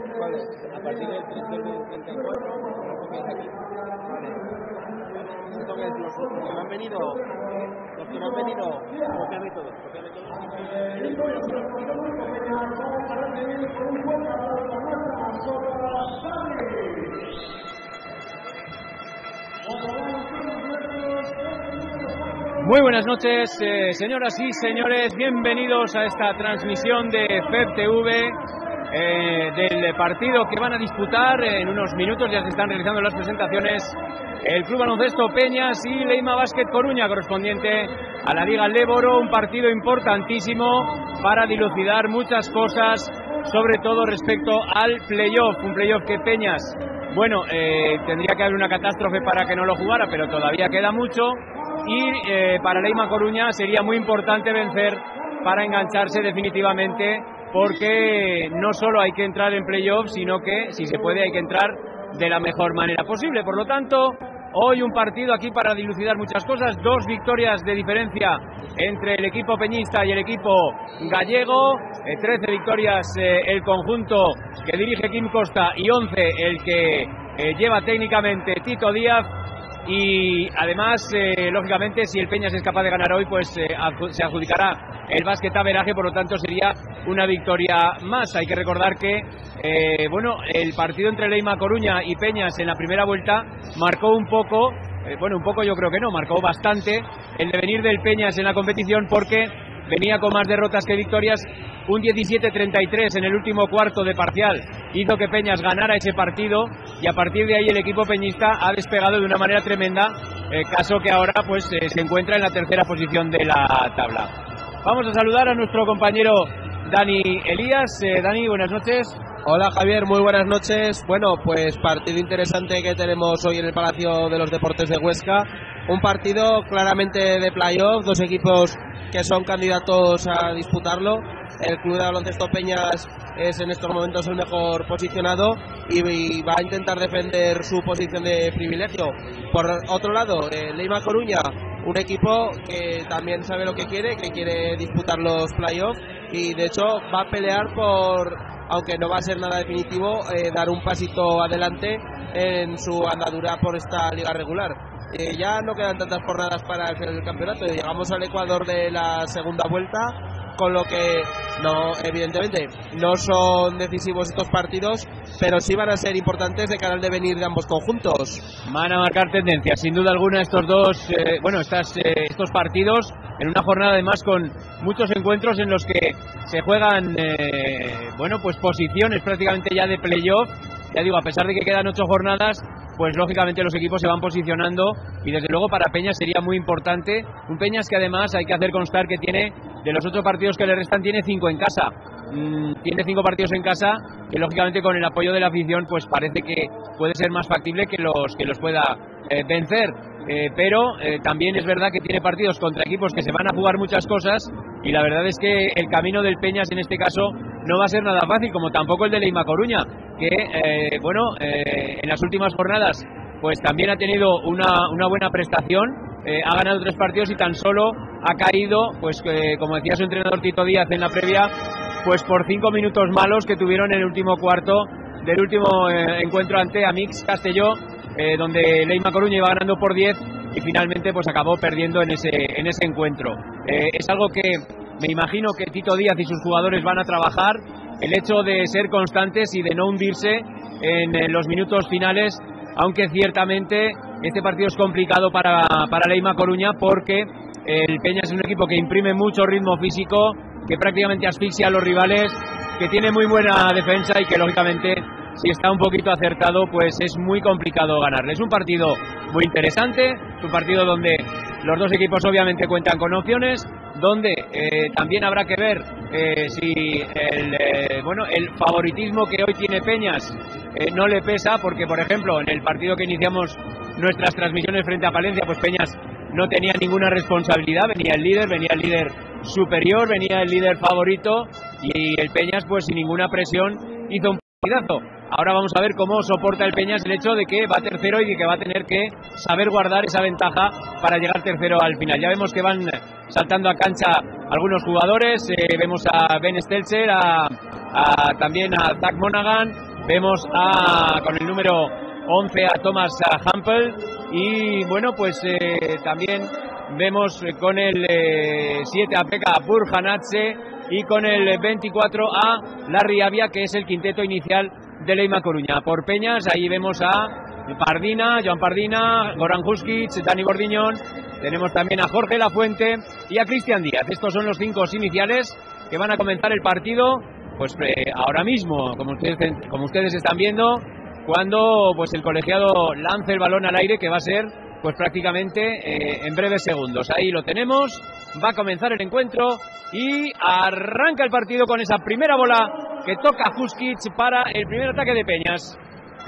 A partir del 34 comienza aquí. Los, que no han venido, los que no han venido, copiame todos, todos. Muy buenas noches, eh, señoras y señores. Bienvenidos a esta transmisión de FEPTV eh, del partido que van a disputar en unos minutos. Ya se están realizando las presentaciones. El Club Baloncesto Peñas y Leima Basket Coruña, correspondiente a la Liga Léboro. Un partido importantísimo para dilucidar muchas cosas, sobre todo respecto al playoff. Un playoff que Peñas, bueno, eh, tendría que haber una catástrofe para que no lo jugara, pero todavía queda mucho y eh, para Leima Coruña sería muy importante vencer para engancharse definitivamente porque no solo hay que entrar en playoff, sino que si se puede hay que entrar de la mejor manera posible. Por lo tanto, hoy un partido aquí para dilucidar muchas cosas, dos victorias de diferencia entre el equipo peñista y el equipo gallego, eh, 13 victorias eh, el conjunto que dirige Kim Costa y 11 el que eh, lleva técnicamente Tito Díaz y además, eh, lógicamente, si el Peñas es capaz de ganar hoy, pues eh, se adjudicará el básquet averaje, por lo tanto sería una victoria más. Hay que recordar que, eh, bueno, el partido entre Leima Coruña y Peñas en la primera vuelta marcó un poco, eh, bueno, un poco yo creo que no, marcó bastante el devenir del Peñas en la competición porque venía con más derrotas que victorias. Un 17-33 en el último cuarto de parcial hizo que Peñas ganara ese partido y a partir de ahí el equipo peñista ha despegado de una manera tremenda, eh, caso que ahora pues eh, se encuentra en la tercera posición de la tabla. Vamos a saludar a nuestro compañero Dani Elías. Eh, Dani, buenas noches. Hola Javier, muy buenas noches. Bueno, pues partido interesante que tenemos hoy en el Palacio de los Deportes de Huesca. Un partido claramente de playoff, dos equipos que son candidatos a disputarlo. El Club de Baloncesto Peñas es en estos momentos el mejor posicionado y, va a intentar defender su posición de privilegio. Por otro lado, Leima Coruña, un equipo que también sabe lo que quiere, que quiere disputar los playoffs y de hecho va a pelear por, aunque no va a ser nada definitivo, eh, dar un pasito adelante en su andadura por esta liga regular. Eh, ya no quedan tantas jornadas para el final del campeonato, llegamos al Ecuador de la segunda vuelta, con lo que no, evidentemente, no son decisivos estos partidos, pero sí van a ser importantes de cara al devenir de ambos conjuntos. Van a marcar tendencia, sin duda alguna, estos dos, eh, bueno, estas, eh, estos partidos en una jornada además con muchos encuentros en los que se juegan, eh, bueno, pues posiciones prácticamente ya de playoff. Ya digo, a pesar de que quedan ocho jornadas, pues lógicamente los equipos se van posicionando y desde luego para Peñas sería muy importante. Un Peñas que además hay que hacer constar que tiene, de los ocho partidos que le restan, tiene cinco en casa. Mm, tiene cinco partidos en casa que lógicamente con el apoyo de la afición pues parece que puede ser más factible que los que los pueda eh, vencer Eh, pero eh, también es verdad que tiene partidos contra equipos que se van a jugar muchas cosas y la verdad es que el camino del Peñas en este caso no va a ser nada fácil como tampoco el de Leima Coruña que bueno en las últimas jornadas pues también ha tenido una, una buena prestación eh, ha ganado tres partidos y tan solo ha caído pues eh, como decía su entrenador Tito Díaz en la previa pues por cinco minutos malos que tuvieron en el último cuarto del último eh, encuentro ante Amix Castelló, eh, donde Leima Coruña iba ganando por 10 y finalmente pues acabó perdiendo en ese, en ese encuentro. Eh, es algo que me imagino que Tito Díaz y sus jugadores van a trabajar, el hecho de ser constantes y de no hundirse en, los minutos finales, aunque ciertamente este partido es complicado para, para Coruña porque el Peña es un equipo que imprime mucho ritmo físico, que prácticamente asfixia a los rivales, que tiene muy buena defensa y que lógicamente si está un poquito acertado pues es muy complicado ganarle. Es un partido muy interesante, es un partido donde los dos equipos obviamente cuentan con opciones, donde eh, también habrá que ver eh, si el, eh, bueno, el favoritismo que hoy tiene Peñas no le pesa, porque por ejemplo en el partido que iniciamos nuestras transmisiones frente a Palencia, pues Peñas no tenía ninguna responsabilidad, venía el líder, venía el líder superior, venía el líder favorito y el Peñas pues sin ninguna presión hizo un. Ahora vamos a ver cómo soporta el Peñas el hecho de que va tercero y que va a tener que saber guardar esa ventaja para llegar tercero al final. Ya vemos que van saltando a cancha algunos jugadores, eh, vemos a Ben Stelzer, a a, también a Zach Monaghan, vemos a, con el número 11 a Thomas Hampel. Y bueno, pues eh, también vemos con el 7 a Pekka Burjanatse y con el 24 a Larry Avia, que es el quinteto inicial de Leima Coruña. Por Peñas, ahí vemos a Pardina, Joan Pardina, Goran Huskic, Dani Bordiñón, tenemos también a Jorge Lafuente y a Cristian Díaz. Estos son los cinco iniciales que van a comenzar el partido, pues eh, ahora mismo, como ustedes, como ustedes están viendo, cuando pues el colegiado lance el balón al aire, que va a ser pues prácticamente eh, en breves segundos. Ahí lo tenemos, va a comenzar el encuentro y arranca el partido con esa primera bola que toca Huskic para el primer ataque de Peñas.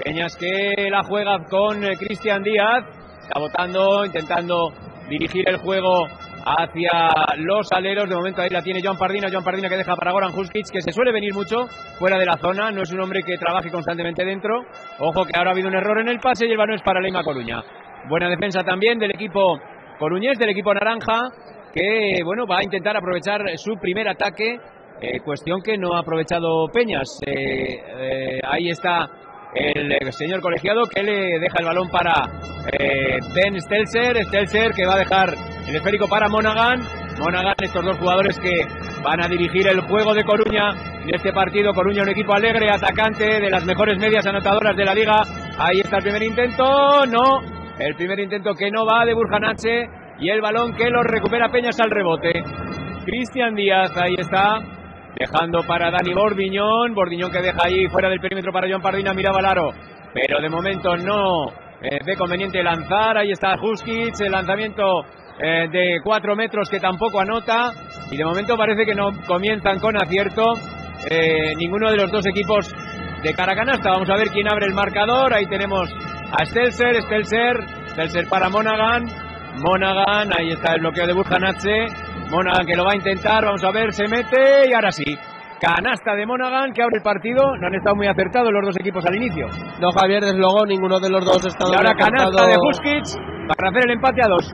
Peñas que la juega con eh, Cristian Díaz, está votando, intentando dirigir el juego hacia los aleros. De momento ahí la tiene Joan Pardina. Joan Pardina que deja para Goran Huskic, que se suele venir mucho fuera de la zona. No es un hombre que trabaje constantemente dentro. Ojo que ahora ha habido un error en el pase y el balón es para Leima Coruña. Buena defensa también del equipo coruñés, del equipo naranja, que bueno va a intentar aprovechar su primer ataque. Eh, cuestión que no ha aprovechado Peñas. Eh, ahí está el eh, señor colegiado que le deja el balón para eh, Ben Stelzer, Stelzer que va a dejar el esférico para Monaghan, Monaghan, estos dos jugadores que van a dirigir el juego de Coruña en este partido, Coruña un equipo alegre, atacante, de las mejores medias anotadoras de la liga, ahí está el primer intento, no, el primer intento que no va de Burjanache y el balón que lo recupera Peñas al rebote, Cristian Díaz, ahí está, dejando para Dani Bordiñón, Bordiñón que deja ahí fuera del perímetro para John Pardina, miraba pero de momento no eh, ve conveniente lanzar, ahí está Huskic, el lanzamiento eh, de cuatro metros que tampoco anota, y de momento parece que no comienzan con acierto eh, ninguno de los dos equipos de cara canasta, vamos a ver quién abre el marcador, ahí tenemos a Stelzer, Stelzer, Stelzer para Monaghan, Monaghan, ahí está el bloqueo de Burjanache, Monaghan que lo va a intentar, vamos a ver, se mete y ahora sí. Canasta de Monaghan que abre el partido. No han estado muy acertados los dos equipos al inicio. No, Javier, desde luego ninguno de los dos ha estado Y ahora canasta de Huskic para hacer el empate a dos.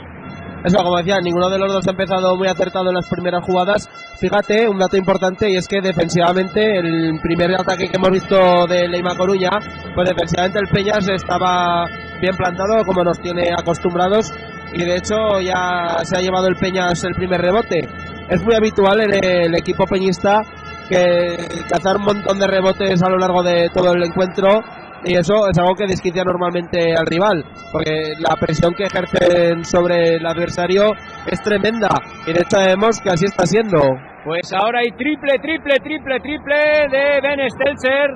Eso, como decía, ninguno de los dos ha empezado muy acertado en las primeras jugadas. Fíjate, un dato importante y es que defensivamente el primer ataque que hemos visto de Leima Coruña, pues defensivamente el Peñas estaba bien plantado como nos tiene acostumbrados y de hecho ya se ha llevado el Peñas el primer rebote. Es muy habitual en el equipo peñista que cazar un montón de rebotes a lo largo de todo el encuentro y eso es algo que desquicia normalmente al rival, porque la presión que ejercen sobre el adversario es tremenda y de hecho vemos que así está siendo. Pues ahora hay triple, triple, triple, triple de Ben Stelzer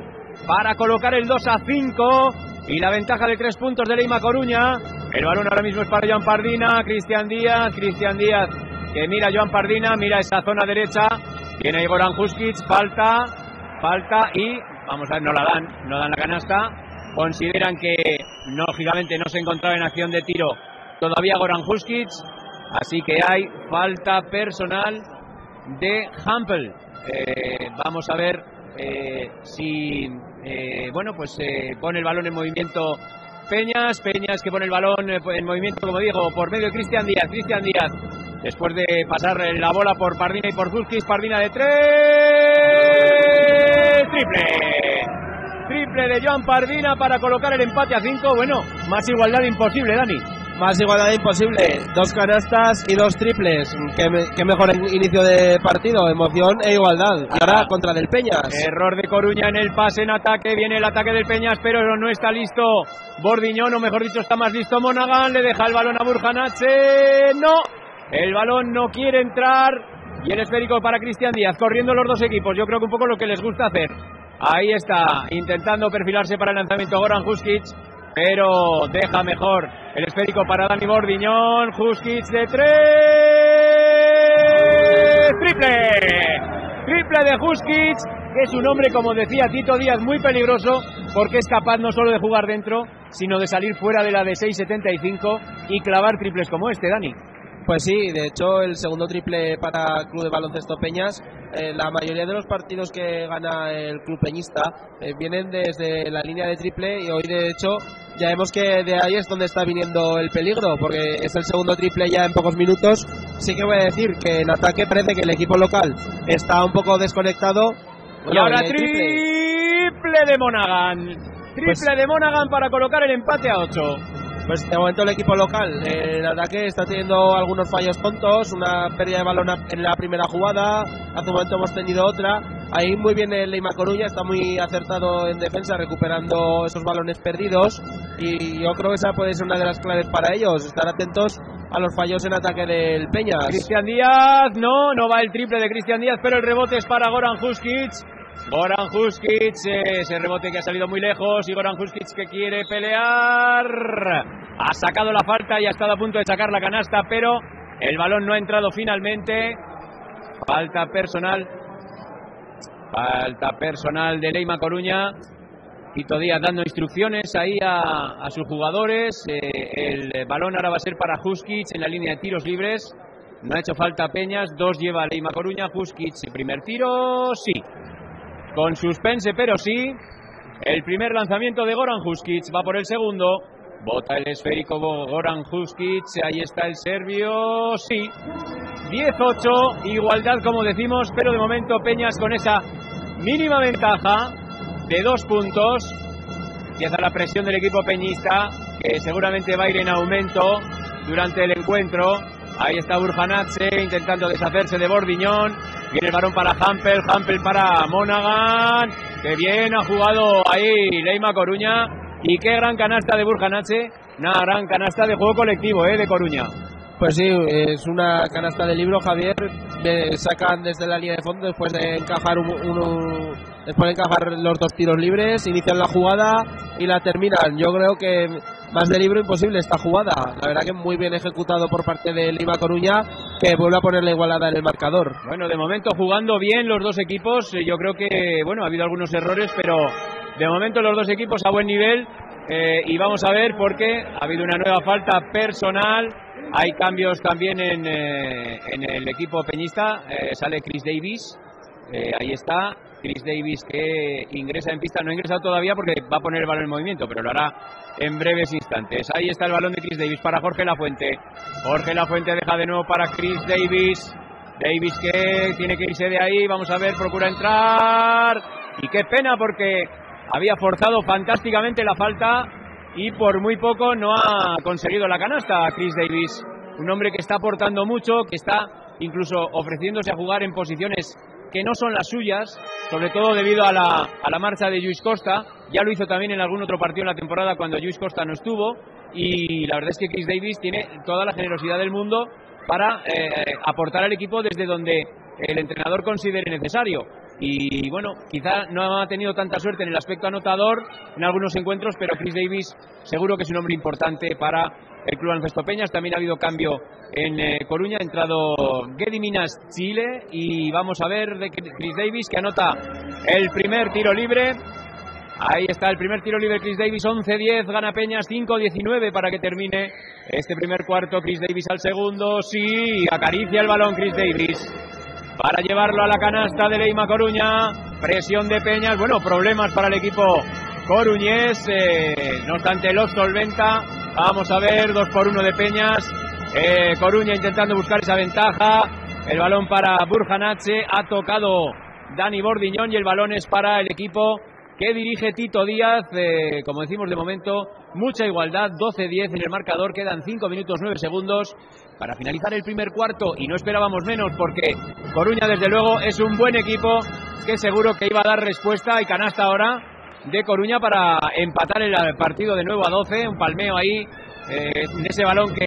para colocar el 2 a 5 y la ventaja de tres puntos de Leima Coruña. El balón ahora mismo es para Joan Pardina, Cristian Díaz, Cristian Díaz que mira Joan Pardina, mira esa zona derecha, tiene Goran Huskic, falta, falta y vamos a ver, no la dan, no dan la canasta. Consideran que lógicamente no se encontraba en acción de tiro todavía Goran Huskic, así que hay falta personal de Hampel. Eh, vamos a ver eh, si eh, bueno pues pone el balón en movimiento Peñas, Peñas que pone el balón en movimiento como digo por medio de Cristian Díaz, Cristian Díaz. Después de pasar la bola por Pardina y por Huskic, Pardina de tres, triple, triple de Joan Pardina para colocar el empate a cinco, bueno, más igualdad imposible Dani. Más igualdad imposible, dos canastas y dos triples. Qué, me, qué mejor inicio de partido, emoción e igualdad. Y ahora contra del Peñas. Error de Coruña en el pase en ataque, viene el ataque del Peñas, pero no está listo. Bordiñón, o mejor dicho, está más listo Monaghan, le deja el balón a Burjanache, no, el balón no quiere entrar. Y el esférico para Cristian Díaz, corriendo los dos equipos, yo creo que un poco lo que les gusta hacer. Ahí está, intentando perfilarse para el lanzamiento Goran Huskic, pero deja mejor el esférico para Dani Bordiñón. Huskic de tres. ¡Triple! Triple de Huskic, que es un hombre, como decía Tito Díaz, muy peligroso, porque es capaz no solo de jugar dentro, sino de salir fuera de la de 6.75 y clavar triples como este, Dani. Pues sí, de hecho el segundo triple para Club de Baloncesto Peñas, eh, la mayoría de los partidos que gana el Club Peñista eh, vienen desde la línea de triple y hoy de hecho ya vemos que de ahí es donde está viniendo el peligro, porque es el segundo triple ya en pocos minutos. Sí que voy a decir que en ataque parece que el equipo local está un poco desconectado y ahora triple. de Monaghan. Triple Pues- de Monaghan para colocar el empate a 8. Pues de momento el equipo local en ataque está teniendo algunos fallos tontos, una pérdida de balón en la primera jugada, hace un momento hemos tenido otra. Ahí muy bien el Leima Coruña, está muy acertado en defensa, recuperando esos balones perdidos y yo creo que esa puede ser una de las claves para ellos, estar atentos a los fallos en ataque del Peñas. Cristian Díaz, no, no va el triple de Cristian Díaz, pero el rebote es para Goran Huskic. Goran Huskic, eh, ese rebote que ha salido muy lejos y Goran Huskic que quiere pelear. Ha sacado la falta y ha estado a punto de sacar la canasta, pero el balón no ha entrado finalmente. Falta personal. Falta personal de Leima Coruña. Tito Díaz dando instrucciones ahí a, a sus jugadores. Eh, el balón ahora va a ser para Huskic en la línea de tiros libres. No ha hecho falta Peñas. Dos lleva Leima Coruña. Huskic, primer tiro, sí. Con suspense, pero sí. El primer lanzamiento de Goran Huskic va por el segundo. Bota el esférico Goran Huskic. Ahí está el serbio, sí. 10-8, igualdad como decimos, pero de momento Peñas con esa mínima ventaja de dos puntos. Empieza la presión del equipo peñista, que seguramente va a ir en aumento durante el encuentro. Ahí está Burjanache intentando deshacerse de Bordiñón. Viene el varón para Hampel, Hampel para Monaghan. Que bien ha jugado ahí Leima Coruña. Y qué gran canasta de Burjanache. Una gran canasta de juego colectivo, ¿eh? De Coruña. Pues sí, es una canasta de libro, Javier. Sacan desde la línea de fondo después de encajar un, un- después de encajar los dos tiros libres, inician la jugada y la terminan. Yo creo que más de libro imposible esta jugada. La verdad que muy bien ejecutado por parte de Lima Coruña, que vuelve a poner la igualada en el marcador. Bueno, de momento jugando bien los dos equipos. Eh, Yo creo que, bueno, ha habido algunos errores, pero de momento los dos equipos a buen nivel. Eh, y vamos a ver porque ha habido una nueva falta personal. Hay cambios también en, eh, el equipo peñista. Eh, sale Chris Davis. Eh, ahí está. Chris Davis que ingresa en pista. No ha ingresado todavía porque va a poner el balón en movimiento, pero lo hará en breves instantes. Ahí está el balón de Chris Davis para Jorge Lafuente. Jorge Lafuente deja de nuevo para Chris Davis. Davis que tiene que irse de ahí. Vamos a ver, procura entrar. Y qué pena porque había forzado fantásticamente la falta y por muy poco no ha conseguido la canasta Chris Davis. Un hombre que está aportando mucho, que está incluso ofreciéndose a jugar en posiciones que no son las suyas, sobre todo debido a la, a la marcha de Luis Costa. Ya lo hizo también en algún otro partido en la temporada cuando Luis Costa no estuvo. Y la verdad es que Chris Davis tiene toda la generosidad del mundo para eh, aportar al equipo desde donde el entrenador considere necesario. Y bueno, quizá no ha tenido tanta suerte en el aspecto anotador en algunos encuentros, pero Chris Davis seguro que es un hombre importante para el Club Baloncesto Peñas. También ha habido cambio en eh, Coruña, ha entrado Gedi Minas Chile y vamos a ver de Chris Davis que anota el primer tiro libre. Ahí está el primer tiro libre Chris Davis, 11-10, gana Peñas 5-19 para que termine este primer cuarto. Chris Davis al segundo, sí, acaricia el balón Chris Davis para llevarlo a la canasta de Leima Coruña. Presión de Peñas, bueno, problemas para el equipo coruñés, eh, no obstante los solventa. Vamos a ver, 2 por 1 de Peñas. Eh, Coruña intentando buscar esa ventaja. El balón para Burjanache, ha tocado Dani Bordiñón y el balón es para el equipo que dirige Tito Díaz. Eh, como decimos de momento, mucha igualdad, 12-10 en el marcador, quedan 5 minutos 9 segundos para finalizar el primer cuarto y no esperábamos menos porque Coruña desde luego es un buen equipo que seguro que iba a dar respuesta y canasta ahora de Coruña para empatar el partido de nuevo a 12, un palmeo ahí eh, en ese balón que,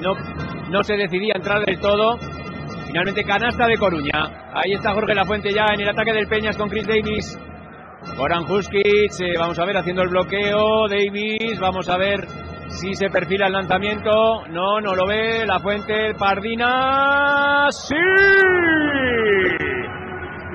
no, no se decidía entrar del todo. Finalmente canasta de Coruña. Ahí está Jorge Lafuente ya en el ataque del Peñas con Chris Davis. Goran Huskic, eh, vamos a ver haciendo el bloqueo. Davis, vamos a ver si se perfila el lanzamiento. No, no lo ve. La Fuente, Pardina. ¡Sí!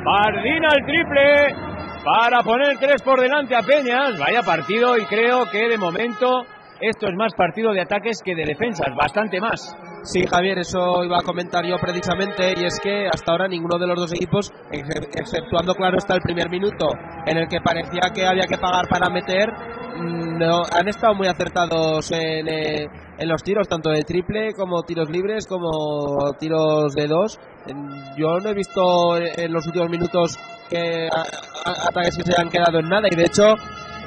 Pardina el triple para poner tres por delante a Peñas. Vaya partido y creo que de momento esto es más partido de ataques que de defensas, bastante más. Sí, Javier, eso iba a comentar yo precisamente, y es que hasta ahora ninguno de los dos equipos, exceptuando claro está el primer minuto, en el que parecía que había que pagar para meter, mm, no, han estado muy acertados en, eh, en los tiros, tanto de triple como tiros libres, como tiros de dos. Yo no he visto en los últimos minutos que ataques que se hayan quedado en nada, y de hecho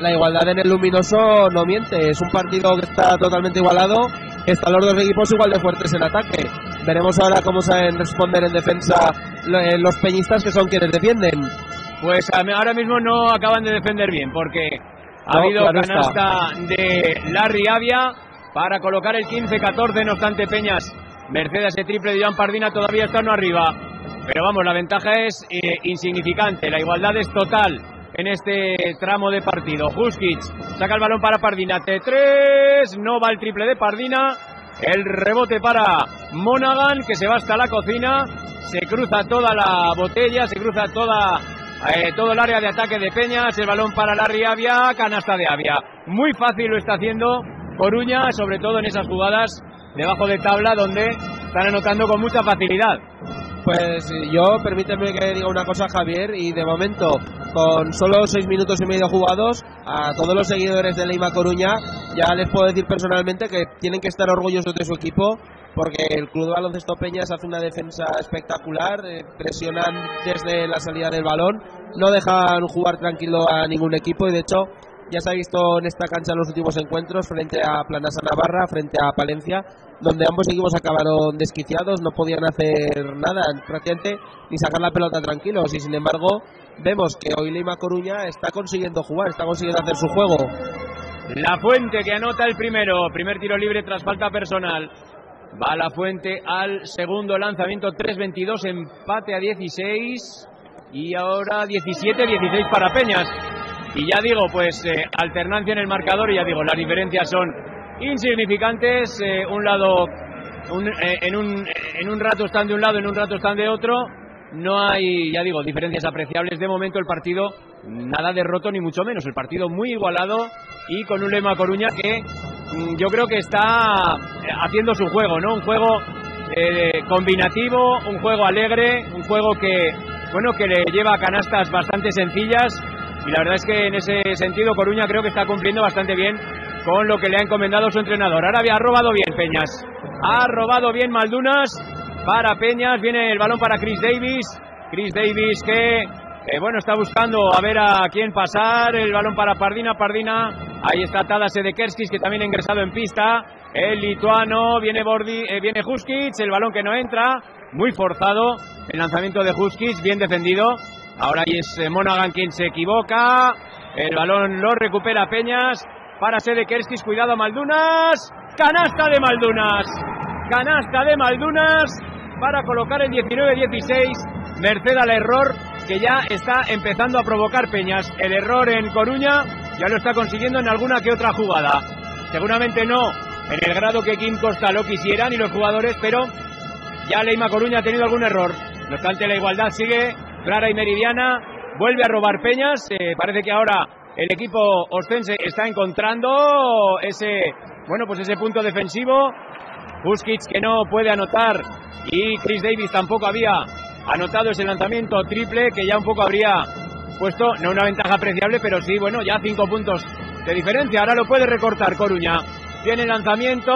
la igualdad en el luminoso no miente, es un partido que está totalmente igualado están los dos equipos igual de fuertes en ataque. Veremos ahora cómo saben responder en defensa eh, los peñistas que son quienes defienden. Pues ahora mismo no acaban de defender bien porque ha habido canasta de Larry Avia para colocar el 15-14, no obstante Peñas, Mercedes ese triple de Iván Pardina todavía está no arriba. Pero vamos, la ventaja es eh, insignificante, la igualdad es total en este tramo de partido. Huskic saca el balón para Pardina. T3, no va el triple de Pardina. El rebote para Monaghan, que se va hasta la cocina. Se cruza toda la botella, se cruza toda, eh, todo el área de ataque de Peñas. El balón para Larry Avia, canasta de Avia. Muy fácil lo está haciendo Coruña, sobre todo en esas jugadas debajo de tabla donde están anotando con mucha facilidad. Pues yo, permíteme que diga una cosa, Javier, y de momento, con solo seis minutos y medio jugados, a todos los seguidores de Leima Coruña, ya les puedo decir personalmente que tienen que estar orgullosos de su equipo, porque el Club de Baloncesto Peñas hace una defensa espectacular, eh, presionan desde la salida del balón, no dejan jugar tranquilo a ningún equipo, y de hecho, ya se ha visto en esta cancha en los últimos encuentros frente a Planasa Navarra, frente a Palencia, donde ambos equipos acabaron desquiciados, no podían hacer nada, prácticamente ni sacar la pelota tranquilos. Y sin embargo, vemos que hoy Lima Coruña está consiguiendo jugar, está consiguiendo hacer su juego. La Fuente que anota el primero, primer tiro libre tras falta personal. Va La Fuente al segundo lanzamiento, 3-22, empate a 16 y ahora 17-16 para Peñas. Y ya digo, pues eh, alternancia en el marcador y ya digo, las diferencias son insignificantes. Eh, un lado, eh, en, un, en un rato están de un lado, en un rato están de otro. No hay, ya digo, diferencias apreciables. De momento el partido nada derroto ni mucho menos. El partido muy igualado y con un lema Coruña que mm, yo creo que está haciendo su juego, ¿no? Un juego combinativo, un juego alegre, un juego que, bueno, que le lleva canastas bastante sencillas y la verdad es que en ese sentido Coruña creo que está cumpliendo bastante bien con lo que le ha encomendado su entrenador. Ahora había robado bien Peñas. Ha robado bien Maldunas para Peñas. Viene el balón para Chris Davis. Chris Davis que, bueno, está buscando a ver a quién pasar. El balón para Pardina. Pardina. Ahí está Tadas Edekerskis que también ha ingresado en pista. El lituano. Viene, Bordi, eh, viene Huskic. El balón que no entra. Muy forzado. El lanzamiento de Huskic. Bien defendido. Ahora ahí es eh, Monaghan quien se equivoca. El balón lo recupera Peñas para Sedekerskis. Cuidado Maldunas. Canasta de Maldunas. Canasta de Maldunas para colocar el 19-16. Merced al error que ya está empezando a provocar Peñas. El error en Coruña ya lo está consiguiendo en alguna que otra jugada. Seguramente no en el grado que Kim Costa lo quisiera ni los jugadores, pero ya Leima Coruña ha tenido algún error. No obstante, la igualdad sigue clara y meridiana. Vuelve a robar Peñas. Eh, parece que ahora el equipo ostense está encontrando ese, bueno, pues ese punto defensivo. Buskic que no puede anotar y Chris Davis tampoco había anotado ese lanzamiento triple que ya un poco habría puesto, no una ventaja apreciable, pero sí, bueno, ya cinco puntos de diferencia. Ahora lo puede recortar Coruña. Tiene lanzamiento,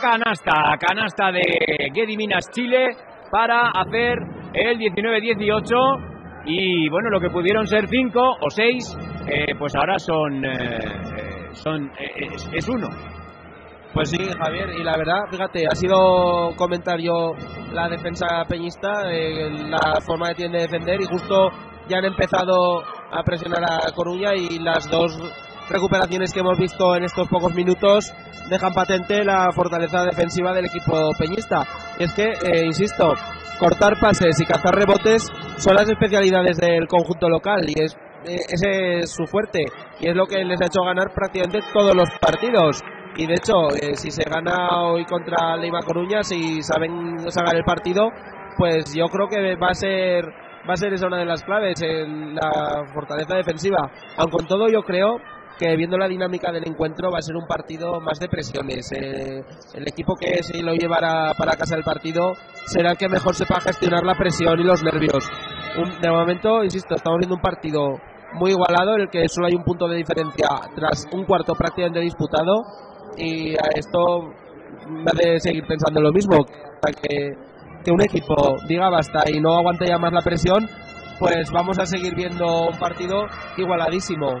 canasta, canasta de Gediminas Chile para hacer el 19-18 y bueno, lo que pudieron ser 5 o 6, eh, pues ahora son, eh, son es, uno. Pues sí, Javier, y la verdad, fíjate, ha sido comentario la defensa peñista, eh, la forma que tiene de defender y justo ya han empezado a presionar a Coruña y las dos recuperaciones que hemos visto en estos pocos minutos dejan patente la fortaleza defensiva del equipo peñista. Es que, insisto, cortar pases y cazar rebotes son las especialidades del conjunto local y es eh, ese es su fuerte y es lo que les ha hecho ganar prácticamente todos los partidos y de hecho eh, si se gana hoy contra Leiva Coruña si saben sacar el partido pues yo creo que va a ser va a ser esa una de las claves en la fortaleza defensiva. Aun con todo, yo creo que viendo la dinámica del encuentro va a ser un partido más de presiones. Eh, el equipo que se lo llevará para casa del partido será el que mejor sepa gestionar la presión y los nervios. de momento, insisto, estamos viendo un partido muy igualado en el que solo hay un punto de diferencia tras un cuarto prácticamente disputado y a esto me hace seguir pensando lo mismo, que, que un equipo diga basta y no aguante ya más la presión, pues vamos a seguir viendo un partido igualadísimo.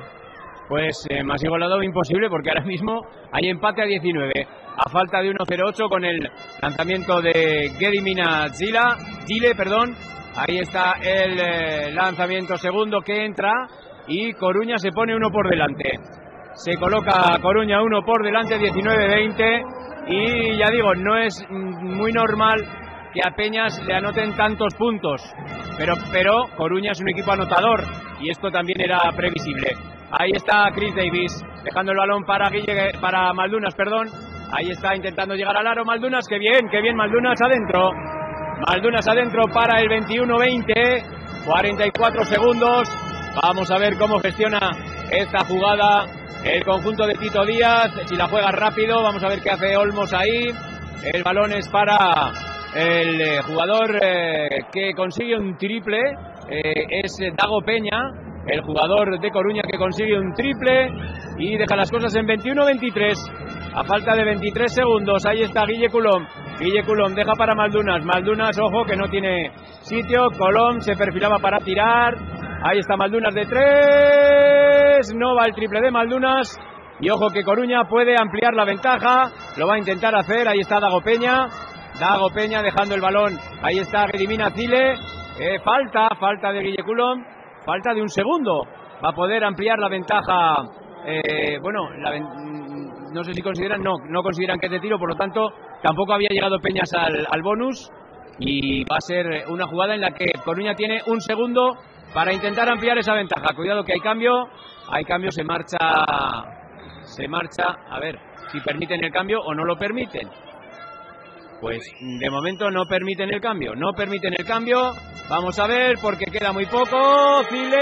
Pues eh, más igualado imposible porque ahora mismo hay empate a 19. A falta de 1-0-8 con el lanzamiento de Gedimina Zila, Chile, perdón. Ahí está el eh, lanzamiento segundo que entra y Coruña se pone uno por delante. Se coloca Coruña uno por delante, 19-20. Y ya digo, no es muy normal que a Peñas le anoten tantos puntos. Pero, pero Coruña es un equipo anotador y esto también era previsible. Ahí está Chris Davis, dejando el balón para, para Maldunas, perdón. Ahí está intentando llegar al aro Maldunas. Qué bien, qué bien Maldunas adentro. Maldunas adentro para el 21-20. 44 segundos. Vamos a ver cómo gestiona esta jugada el conjunto de Tito Díaz. Si la juega rápido, vamos a ver qué hace Olmos ahí. El balón es para el eh, jugador eh, que consigue un triple. Eh, es Dago Peña el jugador de Coruña que consigue un triple y deja las cosas en 21-23. A falta de 23 segundos, ahí está Guille Culón. Guille Culón deja para Maldunas. Maldunas, ojo, que no tiene sitio. Colón se perfilaba para tirar. Ahí está Maldunas de tres. No va el triple de Maldunas. Y ojo que Coruña puede ampliar la ventaja. Lo va a intentar hacer. Ahí está Dago Peña. Dago Peña dejando el balón. Ahí está Redimina Zile. Eh, falta, falta de Guille Culón falta de un segundo. Va a poder ampliar la ventaja. Eh, bueno, mm, no sé si consideran, no, no consideran que es de tiro, por lo tanto, tampoco había llegado Peñas al, al bonus. Y va a ser una jugada en la que Coruña tiene un segundo para intentar ampliar esa ventaja. Cuidado que hay cambio. Hay cambio, se marcha. Se marcha. A ver si permiten el cambio o no lo permiten. Pues de momento no permiten el cambio. No permiten el cambio. Vamos a ver porque queda muy poco. Chile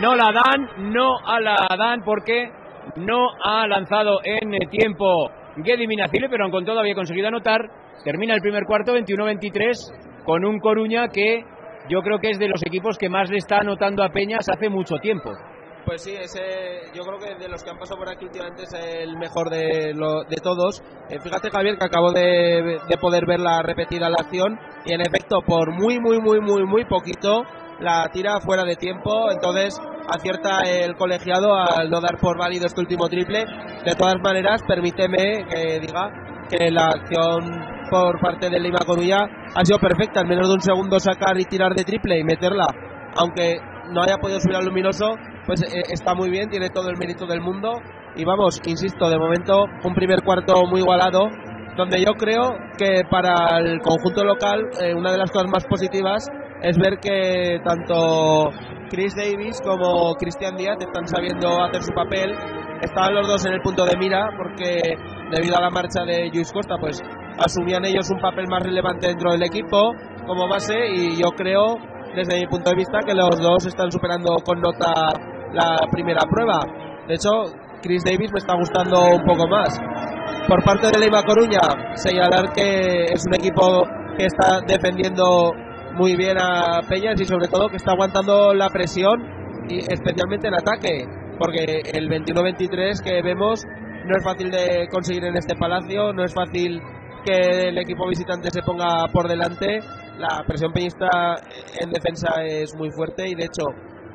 no la dan, no a la dan porque no ha lanzado en tiempo Gedimina Chile, pero con todo había conseguido anotar. Termina el primer cuarto 21-23 con un Coruña que yo creo que es de los equipos que más le está anotando a Peñas hace mucho tiempo. Pues sí, ese, yo creo que de los que han pasado por aquí últimamente es el mejor de, de todos. Eh, fíjate, Javier, que acabo de, de, poder ver la repetida la acción y en efecto, por muy, muy, muy, muy, muy poquito, la tira fuera de tiempo. Entonces, acierta el colegiado al no dar por válido este último triple. De todas maneras, permíteme que diga que la acción por parte de Lima Coruña ha sido perfecta. En menos de un segundo sacar y tirar de triple y meterla, aunque no haya podido subir al luminoso, pues eh, está muy bien, tiene todo el mérito del mundo. Y vamos, insisto, de momento un primer cuarto muy igualado, donde yo creo que para el conjunto local eh, una de las cosas más positivas es ver que tanto Chris Davis como Cristian Díaz están sabiendo hacer su papel. Estaban los dos en el punto de mira porque debido a la marcha de Luis Costa, pues asumían ellos un papel más relevante dentro del equipo como base y yo creo desde mi punto de vista que los dos están superando con nota la primera prueba. De hecho, Chris Davis me está gustando un poco más. Por parte de Leima Coruña, señalar que es un equipo que está defendiendo muy bien a Peñas y sobre todo que está aguantando la presión y especialmente en ataque, porque el 21-23 que vemos no es fácil de conseguir en este palacio, no es fácil que el equipo visitante se ponga por delante la presión peñista en defensa es muy fuerte y de hecho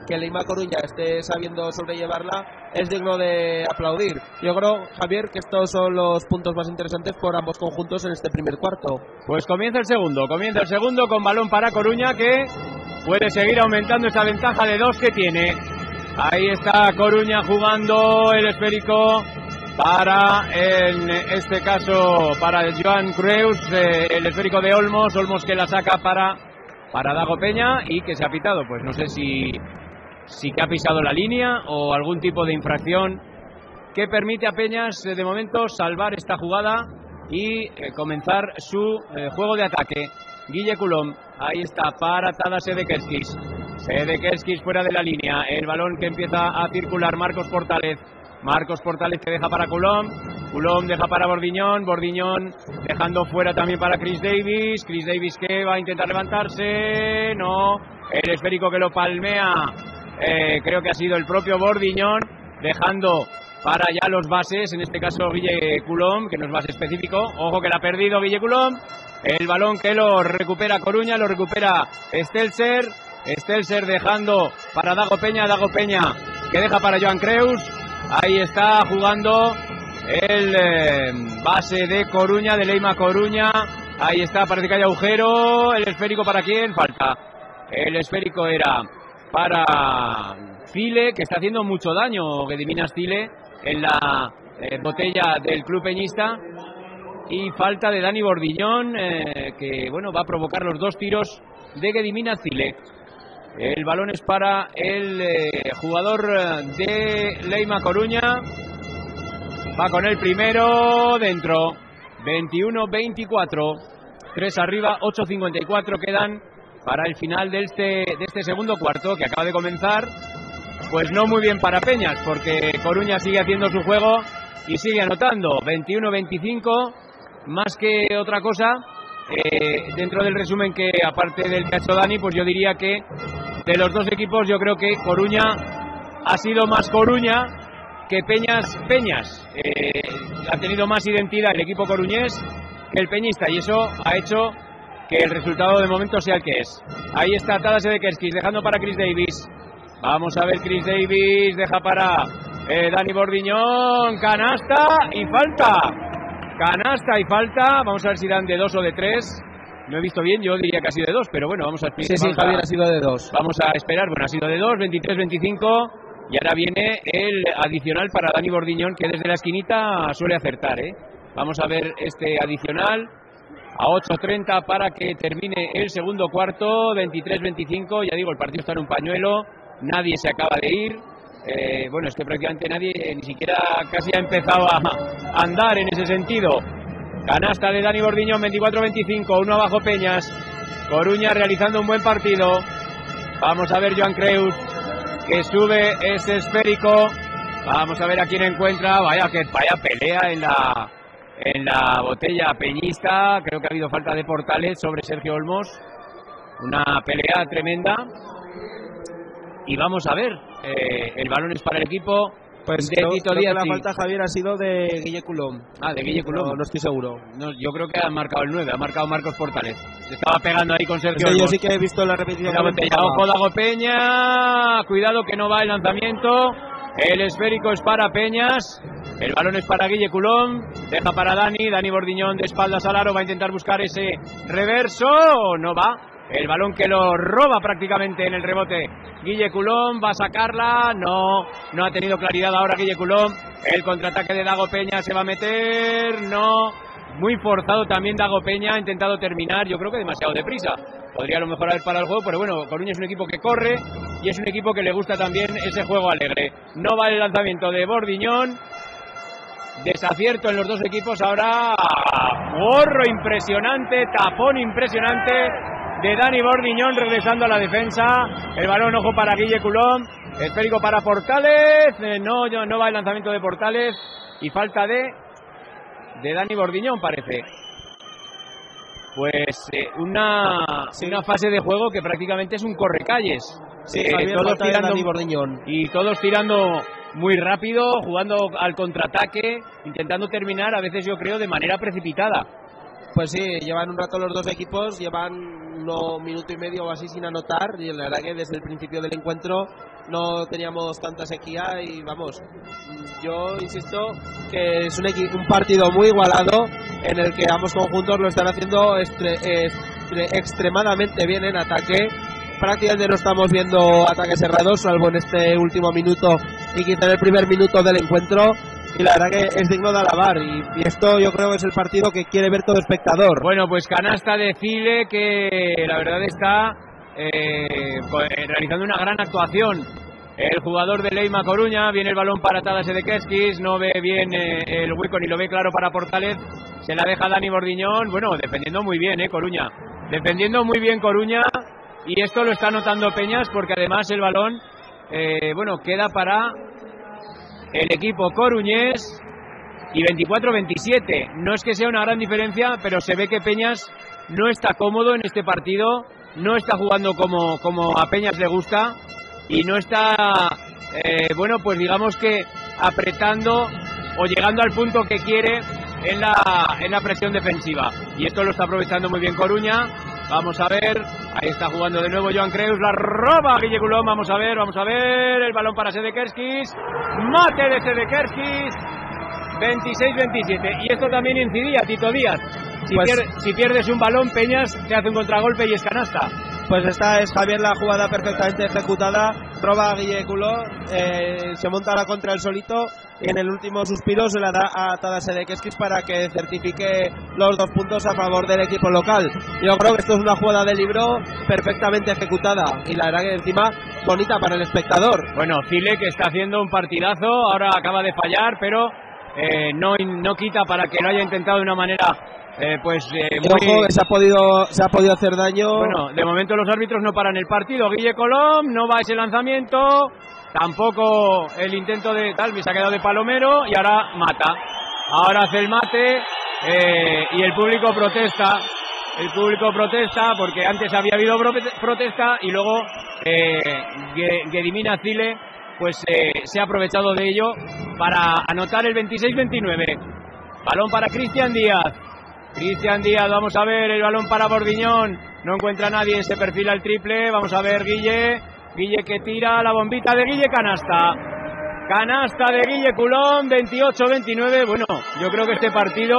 que Lima Coruña esté sabiendo sobrellevarla es digno de aplaudir. Yo creo, Javier, que estos son los puntos más interesantes por ambos conjuntos en este primer cuarto. Pues comienza el segundo, comienza el segundo con balón para Coruña que puede seguir aumentando esa ventaja de dos que tiene. Ahí está Coruña jugando el esférico para, en este caso, para Joan Creus, eh, el esférico de Olmos, Olmos que la saca para, para Dago Peña y que se ha pitado, pues no sé si, si que ha pisado la línea o algún tipo de infracción que permite a Peñas eh, de momento salvar esta jugada y eh, comenzar su juego de ataque. Guille Coulomb, ahí está, para Tada Sedekerskis. Sedekerskis fuera de la línea, el balón que empieza a circular, Marcos Portales. Marcos Portales que deja para Coulomb, Coulomb deja para Bordiñón, Bordiñón dejando fuera también para Chris Davis, Chris Davis que va a intentar levantarse, no, el esférico que lo palmea, eh, creo que ha sido el propio Bordiñón, dejando para ya los bases, en este caso Guille Coulomb, que no es base específico, ojo que la ha perdido Guille Coulomb, el balón que lo recupera Coruña, lo recupera Stelzer, Stelzer dejando para Dago Peña, Dago Peña que deja para Joan Creus, ahí está jugando el eh, base de Coruña, de Leima Coruña, ahí está, parece que hay agujero, el esférico para quién, falta, el esférico era para Chile, que está haciendo mucho daño, Gediminas Chile, en la eh, botella del club peñista. Y falta de Dani Bordiñón eh, que bueno va a provocar los dos tiros de Gedimina Zile. El balón es para el eh, jugador de Leima Coruña. Va con el primero dentro. 21-24. 3 arriba, 8-54 quedan para el final de este, de este segundo cuarto que acaba de comenzar pues no muy bien para Peñas, porque Coruña sigue haciendo su juego y sigue anotando. 21-25, más que otra cosa, eh, dentro del resumen que aparte del que ha hecho Dani, pues yo diría que de los dos equipos yo creo que Coruña ha sido más Coruña que Peñas Peñas. Eh, ha tenido más identidad el equipo coruñés que el peñista y eso ha hecho que el resultado de momento sea el que es. Ahí está Tadas de dejando para Chris Davis. Vamos a ver Chris Davis, deja para eh, Dani Bordiñón, canasta y falta. Canasta y falta. Vamos a ver si dan de dos o de tres. No he visto bien, yo diría que ha sido de dos, pero bueno, vamos a esperar. Sí, sí, Javier ha sido de dos. Vamos a esperar, bueno, ha sido de dos, 23-25. Y ahora viene el adicional para Dani Bordiñón, que desde la esquinita suele acertar. ¿eh? Vamos a ver este adicional a 8.30 para que termine el segundo cuarto, 23-25. Ya digo, el partido está en un pañuelo nadie se acaba de ir. Eh, bueno, es que prácticamente nadie ni siquiera casi ha empezado a, andar en ese sentido. Canasta de Dani Bordiñón, 24-25, uno abajo Peñas. Coruña realizando un buen partido. Vamos a ver Joan Creus, que sube ese esférico. Vamos a ver a quién encuentra. Vaya que vaya pelea en la en la botella peñista. Creo que ha habido falta de portales sobre Sergio Olmos. Una pelea tremenda y vamos a ver. Eh, el balón es para el equipo. Pues de Tito Díaz. la falta, Javier, ha sido de Guille Coulomb. Ah, de Guille Coulomb. No, estoy seguro. No, yo creo que ha marcado el 9, ha marcado Marcos Portales. Se estaba pegando ahí con Sergio. yo sí que he visto la repetición. La botella. Ojo, Dago Peña. Cuidado que no va el lanzamiento. El esférico es para Peñas. El balón es para Guille Coulomb. Deja para Dani. Dani Bordiñón de espaldas al aro. Va a intentar buscar ese reverso. No va. El balón que lo roba prácticamente en el rebote. Guille Coulomb va a sacarla. No, no ha tenido claridad ahora Guille Coulomb. El contraataque de Dago Peña se va a meter. No. Muy forzado también Dago Peña. Ha intentado terminar. Yo creo que demasiado deprisa. Podría a lo mejor haber para el juego, pero bueno, Coruña es un equipo que corre y es un equipo que le gusta también ese juego alegre. No va el lanzamiento de Bordiñón. Desacierto en los dos equipos ahora. Gorro impresionante, tapón impresionante de Dani Bordiñón regresando a la defensa. El balón ojo para Guille Culón. Esférico para Portales. Eh, no, no va el lanzamiento de Portales. Y falta de, de Dani Bordiñón, parece. Pues eh, una, una fase de juego que prácticamente es un correcalles. Sí, eh, todos tirando, y todos tirando muy rápido, jugando al contraataque, intentando terminar a veces yo creo de manera precipitada. Pues sí, llevan un rato los dos equipos, llevan un minuto y medio o así sin anotar y la verdad que desde el principio del encuentro no teníamos tanta sequía y vamos, yo insisto que es un, un partido muy igualado en el que ambos conjuntos lo están haciendo extremadamente bien en ataque. Prácticamente no estamos viendo ataques cerrados, salvo en este último minuto y quizá en el primer minuto del encuentro y la verdad que es digno de alabar y, esto yo creo que es el partido que quiere ver todo espectador. Bueno, pues canasta de que la verdad está eh, realizando una gran actuación. el jugador de Leima Coruña, viene el balón para Tadas Edekeskis, no ve bien eh, el hueco ni lo ve claro para Portales, se la deja Dani Bordiñón, bueno, defendiendo muy bien, eh, Coruña, defendiendo muy bien Coruña, y esto lo está notando Peñas porque además el balón, eh, bueno, queda para el equipo coruñés y 24-27. No es que sea una gran diferencia, pero se ve que Peñas no está cómodo en este partido, no está jugando como, como a Peñas le gusta y no está, eh, bueno, pues digamos que apretando o llegando al punto que quiere en la, en la presión defensiva. Y esto lo está aprovechando muy bien Coruña. Vamos a ver, ahí está jugando de nuevo Joan Creus, la roba Guille Coulomb, vamos a ver, vamos a ver, el balón para Sedekerskis, mate de Sedekerskis, 26-27. Y esto también incidía, Tito Díaz. Si, Pues- si pierdes un balón, Peñas te hace un contragolpe y es canasta. Pues esta es Javier la jugada perfectamente ejecutada. Roba a Guille Culó, eh, se monta la contra el solito en el último suspiro se la da a Tadas para que certifique los dos puntos a favor del equipo local. Yo creo que esto es una jugada de libro perfectamente ejecutada y la verdad que encima bonita para el espectador. Bueno, Chile que está haciendo un partidazo, ahora acaba de fallar, pero eh, no, no quita para que lo haya intentado de una manera, eh, pues eh, ojo, se ha podido, se ha podido hacer daño. Bueno, de momento los árbitros no paran el partido. Guille Colom no va ese lanzamiento, tampoco el intento de tal, se ha quedado de palomero y ahora mata. Ahora hace el mate eh, y el público protesta. El público protesta porque antes había habido prote- protesta y luego eh, Ge- Gedimina Zile pues se ha aprovechado de ello para anotar el 26-29. Balón para Cristian Díaz. Cristian Díaz, vamos a ver el balón para Bordiñón. No encuentra a nadie, se perfila el triple. Vamos a ver Guille. Guille que tira la bombita de Guille Canasta. Canasta de Guille Culón, 28-29. Bueno, yo creo que este partido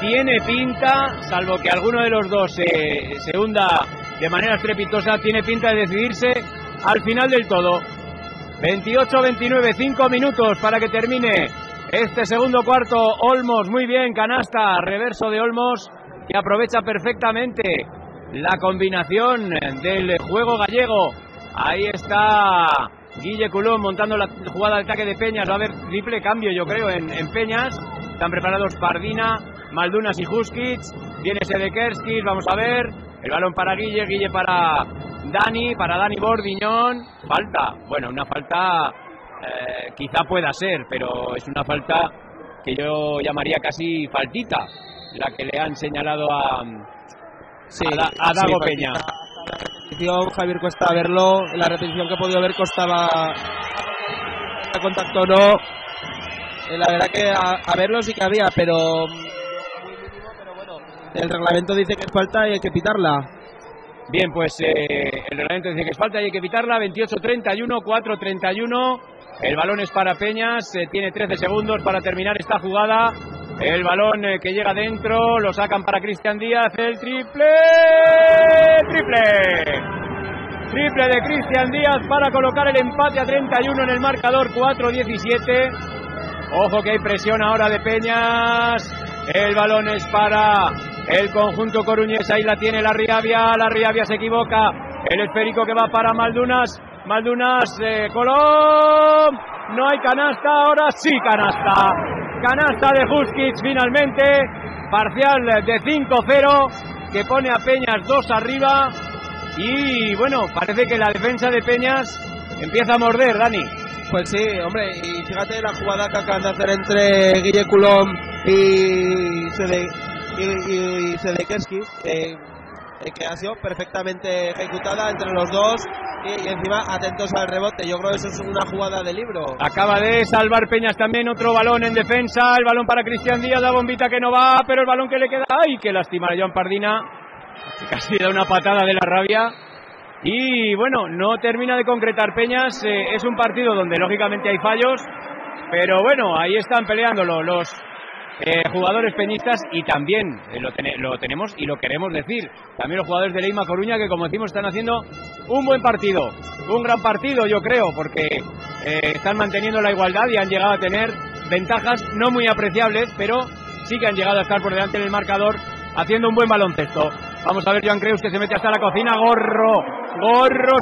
tiene pinta, salvo que alguno de los dos se, se hunda de manera estrepitosa, tiene pinta de decidirse al final del todo. 28-29, 5 minutos para que termine este segundo cuarto. Olmos, muy bien, canasta, reverso de Olmos, que aprovecha perfectamente la combinación del juego gallego. Ahí está Guille Culón montando la jugada de ataque de Peñas. Va a haber triple cambio, yo creo, en, Peñas. Están preparados Pardina, Maldunas y Huskic. Viene Sedekerskis, vamos a ver. El balón para Guille, Guille para Dani, para Dani Bordiñón. Falta, bueno, una falta eh, quizá pueda ser, pero es una falta que yo llamaría casi faltita, la que le han señalado a, Sí, a, Da- a Dago sí, Peña. La repetición, Javier cuesta verlo. La repetición que he podido ver costaba contacto o no. Eh, La verdad que a, a verlo sí que había, pero mm. El reglamento dice que es falta y hay que pitarla. Bien, pues eh, el reglamento dice que es falta y hay que evitarla. 28-31, 4-31. El balón es para Peñas. tiene 13 segundos para terminar esta jugada. El balón eh, que llega dentro. Lo sacan para Cristian Díaz. El triple. Triple. Triple de Cristian Díaz para colocar el empate a 31 en el marcador 4-17. Ojo que hay presión ahora de Peñas. El balón es para el conjunto coruñés. Ahí la tiene la Riavia. La Riavia se equivoca. El esférico que va para Maldunas. Maldunas, eh, Colón. No hay canasta. Ahora sí canasta. Canasta de Huskic finalmente. Parcial de 5-0 que pone a Peñas 2 arriba. Y bueno, parece que la defensa de Peñas empieza a morder, Dani. Pues sí, hombre, y fíjate la jugada que acaban de hacer entre Guille Coulomb y Sede eh, eh, que ha sido perfectamente ejecutada entre los dos y, encima atentos al rebote. Yo creo que eso es una jugada de libro. Acaba de salvar Peñas también otro balón en defensa. El balón para Cristian Díaz, la bombita que no va, pero el balón que le queda. ¡Ay, qué lástima! Joan Pardina que casi da una patada de la rabia. Y bueno, no termina de concretar Peñas. Eh, es un partido donde lógicamente hay fallos, pero bueno, ahí están peleándolo los eh, jugadores peñistas y también eh, lo, lo tenemos y lo queremos decir. También los jugadores de Leima Coruña que como decimos están haciendo un buen partido, un gran partido yo creo, porque eh, están manteniendo la igualdad y han llegado a tener ventajas no muy apreciables, pero sí que han llegado a estar por delante en el marcador haciendo un buen baloncesto. Vamos a ver Joan Creus que se mete hasta la cocina, gorro, gorro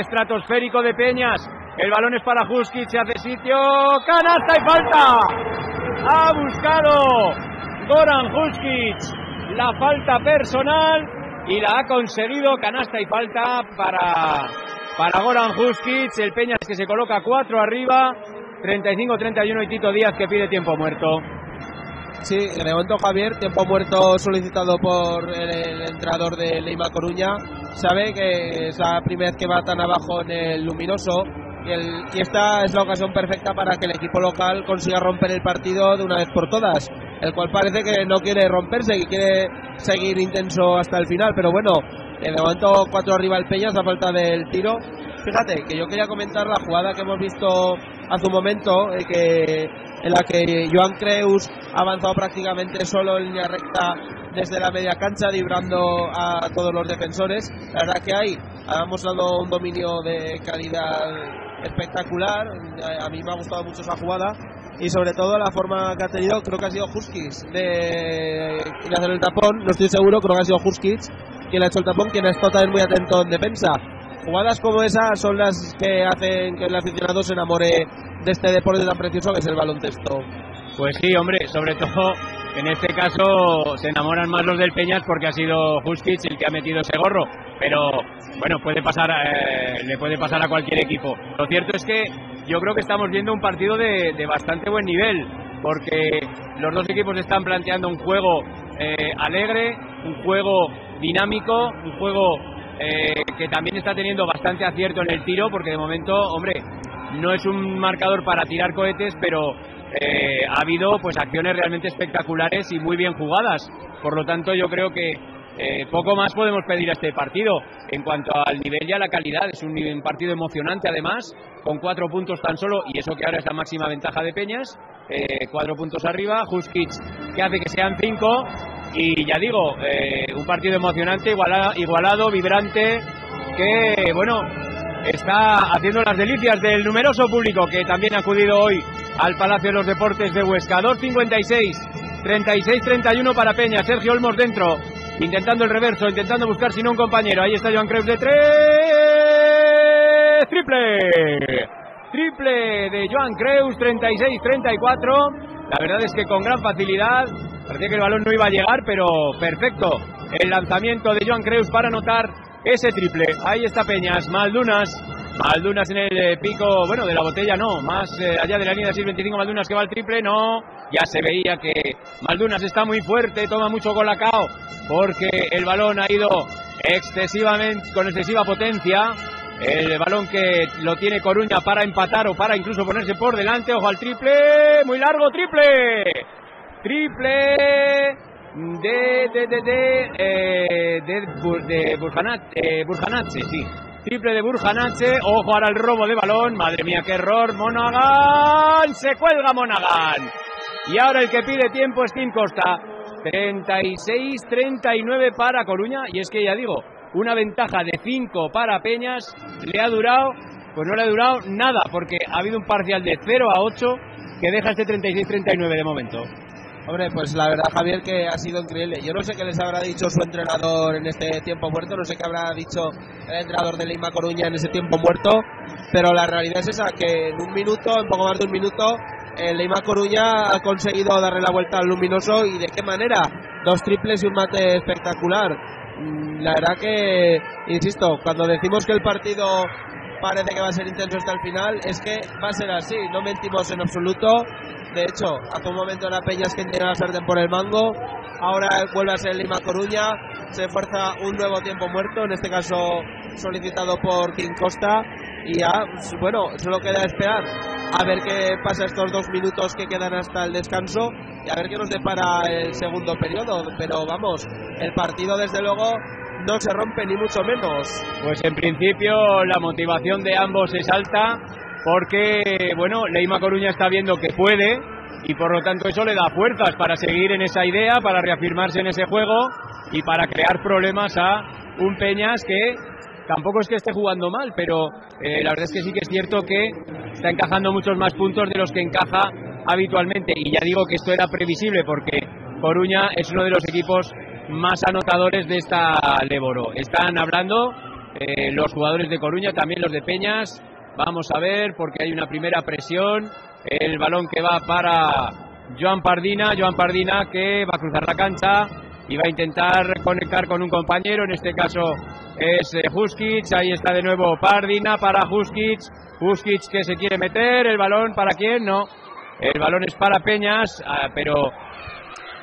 estratosférico de Peñas. El balón es para Huskic, se hace sitio. ¡Canasta y falta! Ha buscado Goran Huskic la falta personal y la ha conseguido. Canasta y falta para, para Goran Huskic. El Peñas que se coloca 4 arriba. 35-31 y Tito Díaz que pide tiempo muerto. Sí, de Javier, tiempo muerto solicitado por el, entrenador de Leima Coruña. Sabe que es la primera vez que va tan abajo en el luminoso y, el, y, esta es la ocasión perfecta para que el equipo local consiga romper el partido de una vez por todas. El cual parece que no quiere romperse, y quiere seguir intenso hasta el final. Pero bueno, de momento cuatro arriba el Peñas a falta del tiro. Fíjate que yo quería comentar la jugada que hemos visto hace un momento, eh, en la que Joan Creus ha avanzado prácticamente solo en línea recta desde la media cancha, librando a todos los defensores. La verdad que ahí hemos dado un dominio de calidad espectacular. A mí me ha gustado mucho esa jugada y sobre todo la forma que ha tenido, creo que ha sido Huskis de, de hacer el tapón. No estoy seguro, creo que ha sido Huskis quien ha hecho el tapón, quien ha estado también muy atento en defensa. Jugadas como esas son las que hacen que el aficionado se enamore de este deporte tan precioso que es el baloncesto. Pues sí, hombre, sobre todo en este caso se enamoran más los del Peñas porque ha sido Huskic el que ha metido ese gorro, pero bueno, puede pasar, eh, le puede pasar a cualquier equipo. Lo cierto es que yo creo que estamos viendo un partido de, bastante buen nivel, porque los dos equipos están planteando un juego eh, alegre, un juego dinámico, un juego eh, que también está teniendo bastante acierto en el tiro, porque de momento, hombre, no es un marcador para tirar cohetes, pero eh, ha habido pues acciones realmente espectaculares y muy bien jugadas. Por lo tanto, yo creo que eh, poco más podemos pedir a este partido. En cuanto al nivel y a la calidad, es un, partido emocionante además, con cuatro puntos tan solo, y eso que ahora es la máxima ventaja de Peñas, eh, cuatro puntos arriba, Huskic que hace que sean cinco, y ya digo, eh, un partido emocionante, igualado, vibrante, que bueno, está haciendo las delicias del numeroso público que también ha acudido hoy al Palacio de los Deportes de Huesca. 2.56, 36-31 para Peña, Sergio Olmos dentro, intentando el reverso, intentando buscar si no un compañero. Ahí está Joan Creus de tres, triple. Triple de Joan Creus, 36-34. La verdad es que con gran facilidad. Parecía que el balón no iba a llegar, pero perfecto. El lanzamiento de Joan Creus para anotar ese triple. Ahí está Peñas, Maldunas. Maldunas en el pico, bueno, de la botella no, más eh, allá de la línea 6-25 Maldunas que va al triple, no. Ya se veía que Maldunas está muy fuerte, toma mucho colacao, porque el balón ha ido excesivamente, con excesiva potencia. El balón que lo tiene Coruña para empatar o para incluso ponerse por delante. Ojo al triple. Muy largo, triple. Triple de de de de eh, de, de Burjanat, eh, sí. Triple de Burjanache. Ojo ahora el robo de balón. Madre mía, qué error. Monaghan. Se cuelga Monaghan. Y ahora el que pide tiempo es Tim Costa. 36-39 para Coruña. Y es que ya digo, una ventaja de 5 para Peñas le ha durado, pues no le ha durado nada, porque ha habido un parcial de 0 a 8 que deja este 36-39 de momento. Hombre, pues la verdad, Javier, que ha sido increíble. Yo no sé qué les habrá dicho su entrenador en este tiempo muerto, no sé qué habrá dicho el entrenador de Lima Coruña en ese tiempo muerto, pero la realidad es esa, que en un minuto, en poco más de un minuto, el Lima Coruña ha conseguido darle la vuelta al luminoso y de qué manera. Dos triples y un mate espectacular. La verdad que, insisto, cuando decimos que el partido parece que va a ser intenso hasta el final, es que va a ser así, no mentimos en absoluto. De hecho, hace un momento era Peñas quien tenía la por el mango, ahora vuelve a ser Lima Coruña, se fuerza un nuevo tiempo muerto, en este caso solicitado por King Costa, y ya, bueno, solo queda esperar a ver qué pasa estos dos minutos que quedan hasta el descanso y a ver qué nos depara el segundo periodo. Pero vamos, el partido desde luego no se rompe ni mucho menos. Pues en principio la motivación de ambos es alta porque, bueno, Leima Coruña está viendo que puede y por lo tanto eso le da fuerzas para seguir en esa idea, para reafirmarse en ese juego y para crear problemas a un Peñas que tampoco es que esté jugando mal, pero eh, la verdad es que sí que es cierto que está encajando muchos más puntos de los que encaja habitualmente. Y ya digo que esto era previsible porque Coruña es uno de los equipos más anotadores de esta Leboro. Están hablando eh, los jugadores de Coruña, también los de Peñas, Vamos a ver, porque hay una primera presión. El balón que va para Joan Pardina. Joan Pardina que va a cruzar la cancha y va a intentar conectar con un compañero. En este caso es eh, Huskic. Ahí está de nuevo Pardina para Huskic. Huskic que se quiere meter. El balón para quién? No. El balón es para Peñas, ah, pero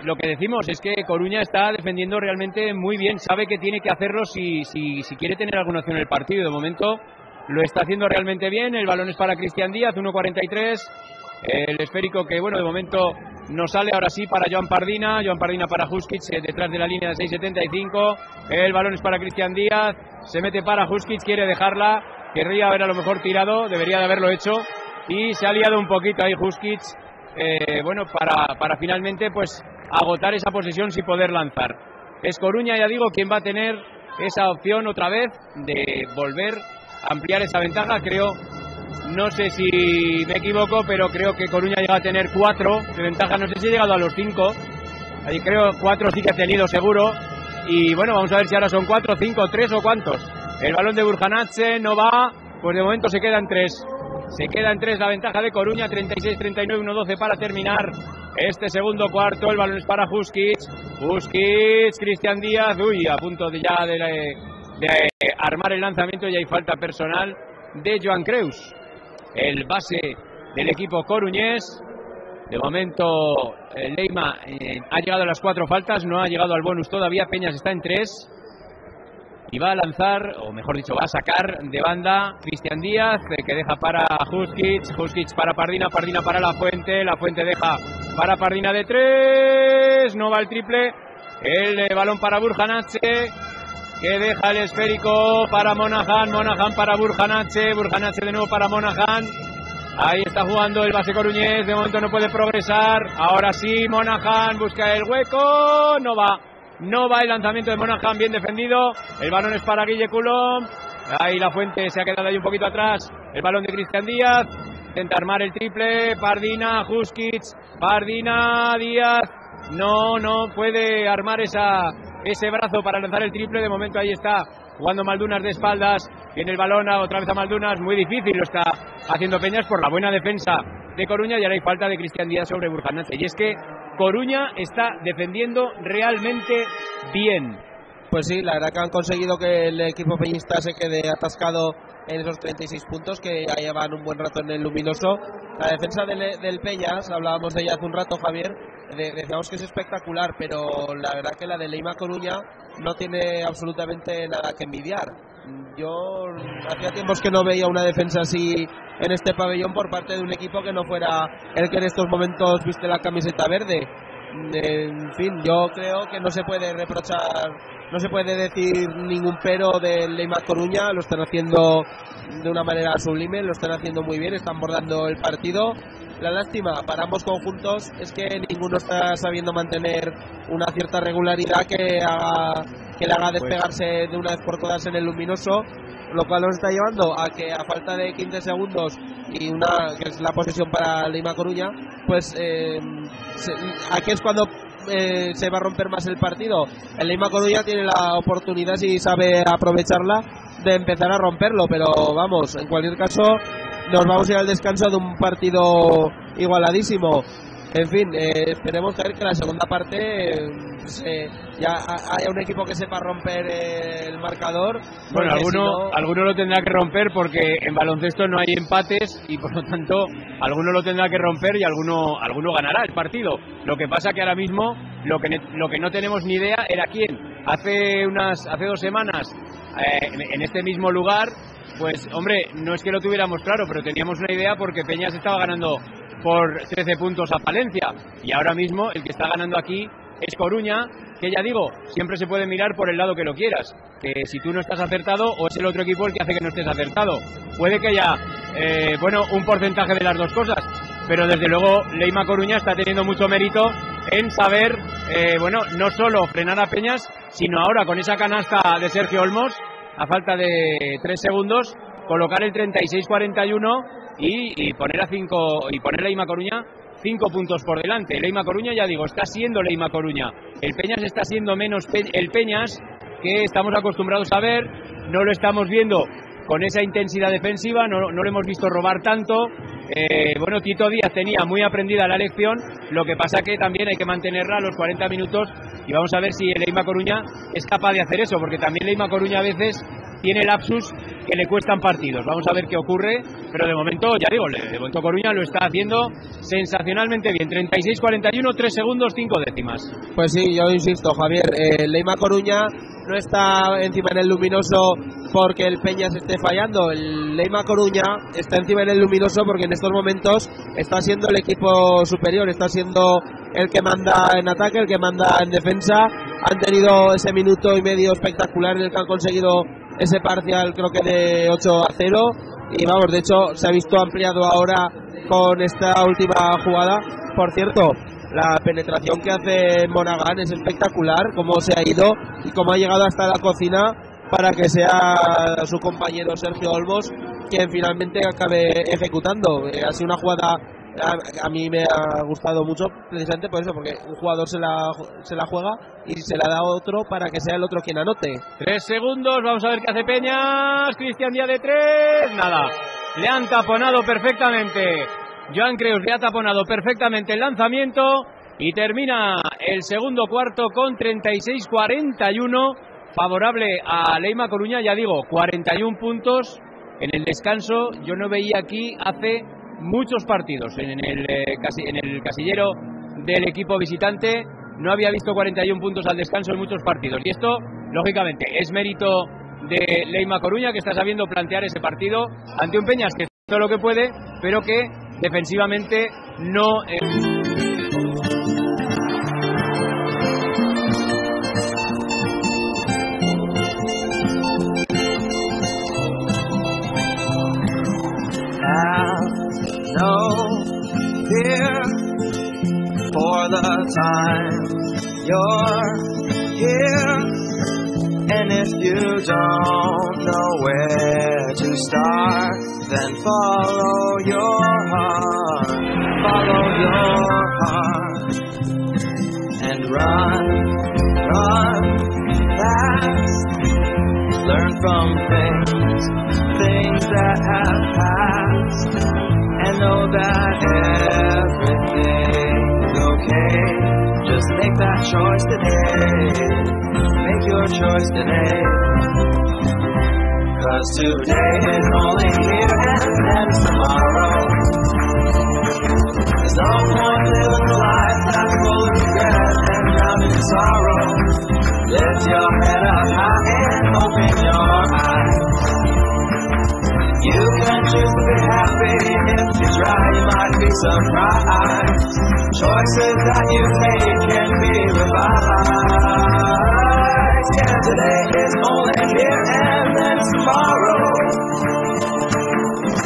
lo que decimos es que Coruña está defendiendo realmente muy bien. Sabe que tiene que hacerlo si, si, si quiere tener alguna opción en el partido. De momento lo está haciendo realmente bien. El balón es para Cristian Díaz, 1.43. El esférico que, bueno, de momento no sale ahora sí para Joan Pardina. Joan Pardina para Huskic eh, detrás de la línea de 6.75. El balón es para Cristian Díaz. Se mete para Huskic, quiere dejarla. Querría haber a lo mejor tirado, debería de haberlo hecho. Y se ha liado un poquito ahí Huskic. Eh, bueno, para, para finalmente pues agotar esa posesión sin poder lanzar. Es Coruña, ya digo, quien va a tener esa opción otra vez de volver ampliar esa ventaja. Creo, no sé si me equivoco, pero creo que Coruña llega a tener cuatro de ventaja. No sé si ha llegado a los cinco. Ahí creo cuatro sí que ha tenido seguro. Y bueno, vamos a ver si ahora son cuatro, cinco, tres o cuántos. El balón de Burjanache no va, pues de momento se quedan tres. Se queda en tres la ventaja de Coruña, 36-39, 1-12 para terminar este segundo cuarto. El balón es para Huskic. Huskic, Cristian Díaz, uy, a punto de ya de, de armar el lanzamiento y hay falta personal de Joan Creus, el base del equipo coruñés. De momento, Leima eh, ha llegado a las cuatro faltas, no ha llegado al bonus todavía. Peñas está en tres. Y va a lanzar, o mejor dicho, va a sacar de banda Cristian Díaz, eh, que deja para Huskic, Huskic para Pardina, Pardina para La Fuente, La Fuente deja para Pardina de tres, no va el triple, el eh, balón para Burjanache, que deja el esférico para Monahan, Monahan para Burjanache, Burjanache de nuevo para Monahan. Ahí está jugando el base coruñés, de momento no puede progresar. Ahora sí, Monahan busca el hueco, no va. No va el lanzamiento de Monahan, bien defendido. El balón es para Guille Coulomb. Ahí la fuente se ha quedado ahí un poquito atrás. El balón de Cristian Díaz. Intenta armar el triple. Pardina, Huskic. Pardina, Díaz. No, no puede armar esa, ese brazo para lanzar el triple. De momento ahí está jugando Maldunas de espaldas. Viene el balón otra vez a Maldunas. Muy difícil lo está haciendo Peñas por la buena defensa de Coruña. Y ahora hay falta de Cristian Díaz sobre Burjanache. Y es que Coruña está defendiendo realmente bien. Pues sí, la verdad que han conseguido que el equipo peñista se quede atascado en esos 36 puntos que ya llevan un buen rato en el luminoso. La defensa del, del Peñas, hablábamos de ella hace un rato, Javier, decíamos que es espectacular, pero la verdad que la de Leima Coruña no tiene absolutamente nada que envidiar. Yo hacía tiempos que no veía una defensa así en este pabellón por parte de un equipo que no fuera el que en estos momentos viste la camiseta verde. En fin, yo creo que no se puede reprochar, no se puede decir ningún pero de Leima Coruña, lo están haciendo de una manera sublime, lo están haciendo muy bien, están bordando el partido. La lástima para ambos conjuntos es que ninguno está sabiendo mantener una cierta regularidad que haga que le haga despegarse de una vez por todas en el luminoso, lo cual nos está llevando a que a falta de 15 segundos y una que es la posesión para Lima Coruña, pues eh, se, aquí es cuando eh, se va a romper más el partido. El Lima Coruña tiene la oportunidad, si sabe aprovecharla, de empezar a romperlo, pero vamos, en cualquier caso, nos vamos a ir al descanso de un partido igualadísimo. En fin, eh, esperemos ver que en la segunda parte eh, ya haya un equipo que sepa romper eh, el marcador. Bueno, alguno, si no... alguno lo tendrá que romper porque en baloncesto no hay empates y por lo tanto alguno lo tendrá que romper y alguno, alguno ganará el partido. Lo que pasa que ahora mismo lo que, lo que no tenemos ni idea era quién. Hace, unas, hace dos semanas eh, en este mismo lugar pues hombre, no es que lo tuviéramos claro, pero teníamos una idea porque Peñas estaba ganando por 13 puntos a Palencia y ahora mismo el que está ganando aquí es Coruña, que ya digo, siempre se puede mirar por el lado que lo quieras, que si tú no estás acertado o es el otro equipo el que hace que no estés acertado. Puede que haya, eh, bueno, un porcentaje de las dos cosas, pero desde luego Leima Coruña está teniendo mucho mérito en saber, eh, bueno, no solo frenar a Peñas, sino ahora con esa canasta de Sergio Olmos, a falta de tres segundos, colocar el 36-41 y, y, poner a cinco y poner a Leima Coruña cinco puntos por delante. Leima Coruña, ya digo, está siendo Leima Coruña. El Peñas está siendo menos el Peñas que estamos acostumbrados a ver. No lo estamos viendo con esa intensidad defensiva, no, no lo hemos visto robar tanto. Eh, bueno, Tito Díaz tenía muy aprendida la lección, lo que pasa que también hay que mantenerla los 40 minutos y vamos a ver si el Eima Coruña es capaz de hacer eso, porque también el Eima Coruña a veces tiene lapsus que le cuestan partidos. Vamos a ver qué ocurre, pero de momento, ya digo, de momento Coruña lo está haciendo sensacionalmente bien. 36-41, 3 segundos, 5 décimas. Pues sí, yo insisto, Javier, eh, Leima Coruña no está encima en el luminoso porque el Peña se esté fallando. El Leima Coruña está encima en el luminoso porque en estos momentos está siendo el equipo superior, está siendo el que manda en ataque, el que manda en defensa. Han tenido ese minuto y medio espectacular en el que han conseguido ese parcial, creo que de 8 a 0. Y vamos, de hecho, se ha visto ampliado ahora con esta última jugada. Por cierto, la penetración que hace Monaghan es espectacular, cómo se ha ido y cómo ha llegado hasta la cocina para que sea su compañero Sergio Olmos quien finalmente acabe ejecutando. Eh, ha sido una jugada a, mí me ha gustado mucho precisamente por eso, porque un jugador se la, se la juega y se la da otro para que sea el otro quien anote. Tres segundos, vamos a ver qué hace Peñas. Cristian Díaz de tres, nada. Le han taponado perfectamente. Joan Creus le ha taponado perfectamente el lanzamiento y termina el segundo cuarto con 36-41, favorable a Leima Coruña, ya digo, 41 puntos. En el descanso yo no veía aquí hace muchos partidos en el, eh, en el casillero del equipo visitante. No había visto 41 puntos al descanso en muchos partidos. Y esto, lógicamente, es mérito de Leima Coruña, que está sabiendo plantear ese partido ante un Peñas que todo lo que puede, pero que defensivamente no. Eh... no fear for the time you're here. And if you don't know where to start, then follow your know that everything's okay. Just make that choice today. Make your choice today. Cause today is only here and then tomorrow. There's no point living a life that's full of regret and drowned in sorrow. Lift your head up high and open your eyes. Be surprised. Choices that you made can be revised. Yeah, today is only here and then tomorrow.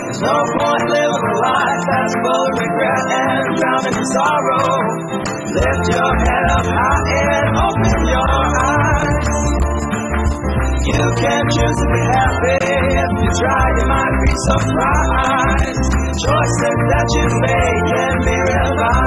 There's no point living a life that's full of regret and drowning in sorrow. Lift your head up high and open your eyes. You can choose to be happy if you try, you might be surprised. Choices that you make can be revised.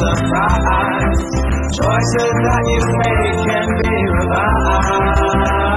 Might surprised. Choices that you make can be revised.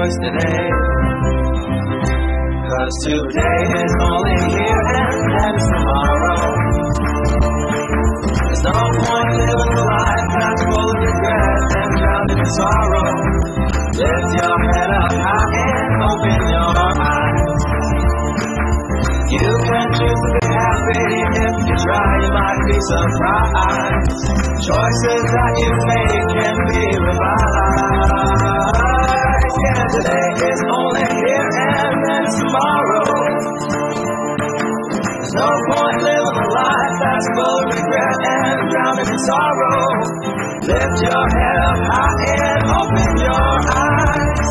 Make your choice today. Cause today is only here and then tomorrow. There's no point living a life that's full of regret and drowned in sorrow. Lift your head up high and open your eyes. You can choose to be happy if you try, you might be surprised. Choices that you make can be revised. Drowning in sorrow. Lift your head up high and open your eyes.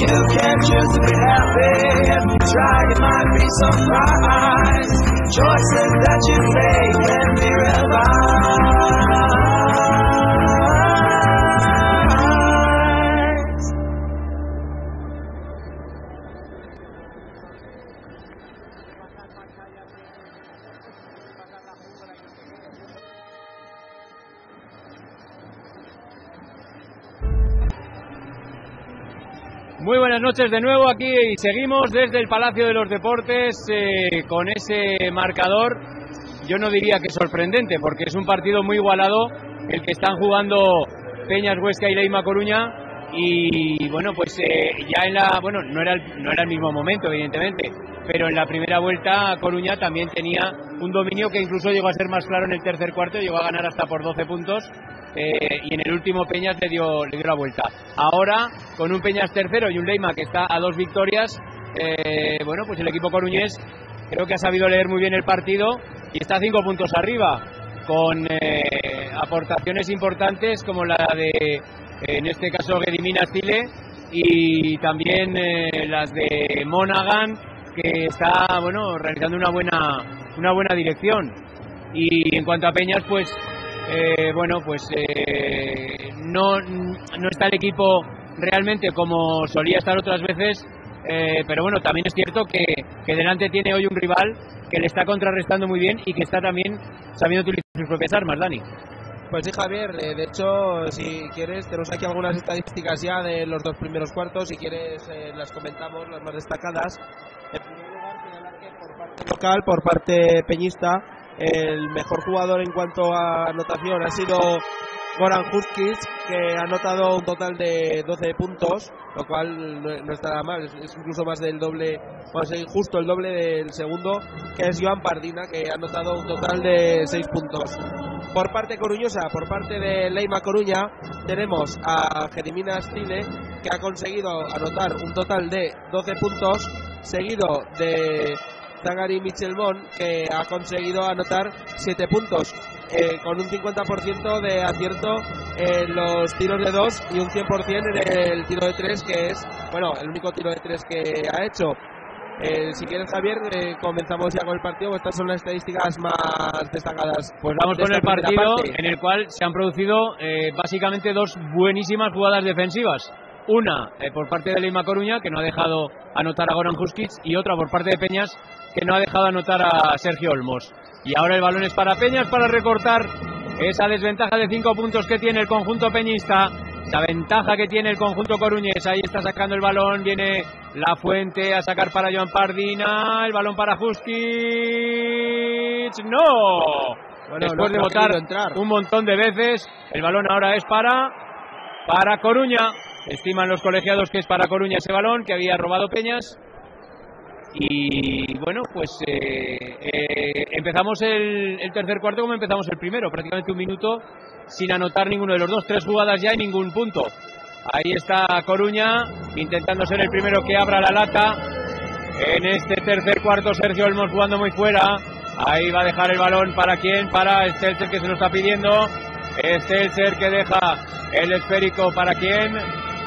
You can choose to be happy if you try, you might be surprised. Choices that you make can be revised. Muy buenas noches de nuevo aquí y seguimos desde el Palacio de los Deportes eh, con ese marcador. Yo no diría que sorprendente porque es un partido muy igualado el que están jugando Peñas Huesca y Leima Coruña y bueno pues eh, ya en la bueno no era el, no era el mismo momento evidentemente pero en la primera vuelta Coruña también tenía un dominio que incluso llegó a ser más claro en el tercer cuarto llegó a ganar hasta por 12 puntos eh, y en el último Peñas le dio, le dio la vuelta. Ahora, con un Peñas tercero y un Leima que está a dos victorias, eh, bueno, pues el equipo coruñés creo que ha sabido leer muy bien el partido y está cinco puntos arriba, con eh, aportaciones importantes como la de, en este caso, Gedimina Stile y también eh, las de Monaghan, que está, bueno, realizando una buena, una buena dirección. Y en cuanto a Peñas, pues eh, bueno, pues eh, no, no está el equipo realmente como solía estar otras veces, eh, pero bueno, también es cierto que, que delante tiene hoy un rival que le está contrarrestando muy bien y que está también sabiendo utilizar sus propias armas, Dani. Pues sí, Javier, eh, de hecho, si quieres, tenemos aquí algunas estadísticas ya de los dos primeros cuartos, si quieres eh, las comentamos, las más destacadas. En primer lugar, por parte local, por parte peñista, el mejor jugador en cuanto a anotación ha sido Goran Huskic, que ha anotado un total de 12 puntos, lo cual no, no está nada mal, es, incluso más del doble, o sea, justo el doble del segundo, que es Joan Pardina, que ha anotado un total de 6 puntos. Por parte coruñosa, por parte de Leima Coruña, tenemos a Jeremina Stile, que ha conseguido anotar un total de 12 puntos, seguido de Zagari Michelbon, que ha conseguido anotar 7 puntos, eh, con un 50% de acierto en los tiros de 2 y un 100% en el tiro de 3, que es, bueno, el único tiro de 3 que ha hecho. Eh, si quieres, Javier, eh, comenzamos ya con el partido. Estas son las estadísticas más destacadas. Pues vamos de con el partido parte. en el cual se han producido eh, básicamente dos buenísimas jugadas defensivas. Una eh, por parte de Lima Coruña, que no ha dejado anotar a Goran Huskic, y otra por parte de Peñas, que no ha dejado anotar a Sergio Olmos. Y ahora el balón es para Peñas para recortar esa desventaja de cinco puntos que tiene el conjunto peñista. Esa ventaja que tiene el conjunto coruñés. Ahí está sacando el balón. Viene La Fuente a sacar para Joan Pardina. El balón para Huskic. ¡No! Bueno, Después de votar entrar. un montón de veces, el balón ahora es para, para Coruña. Estiman los colegiados que es para Coruña ese balón que había robado Peñas. Y bueno, pues eh, eh, empezamos el, tercer cuarto como empezamos el primero, prácticamente un minuto sin anotar ninguno de los dos, tres jugadas ya y ningún punto. Ahí está Coruña intentando ser el primero que abra la lata. En este tercer cuarto Sergio Olmos jugando muy fuera. Ahí va a dejar el balón para quién, para Stelzer que se lo está pidiendo. Stelzer que deja el esférico para quién,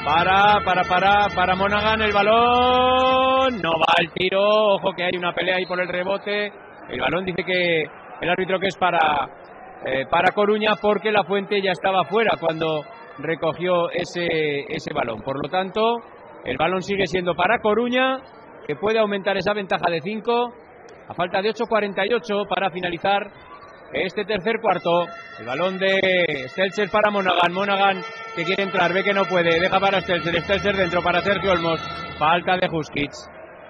Para, para, para, para Monaghan el balón. No va el tiro. Ojo que hay una pelea ahí por el rebote. El balón dice que el árbitro que es para, eh, para Coruña porque la fuente ya estaba fuera cuando recogió ese, ese balón. Por lo tanto, el balón sigue siendo para Coruña, que puede aumentar esa ventaja de 5 a falta de 8.48 para finalizar este tercer cuarto. El balón de Stelzer para Monaghan. Monaghan que quiere entrar, ve que no puede, deja para Stelzer. Stelzer dentro para Sergio Olmos. Falta de Huskic.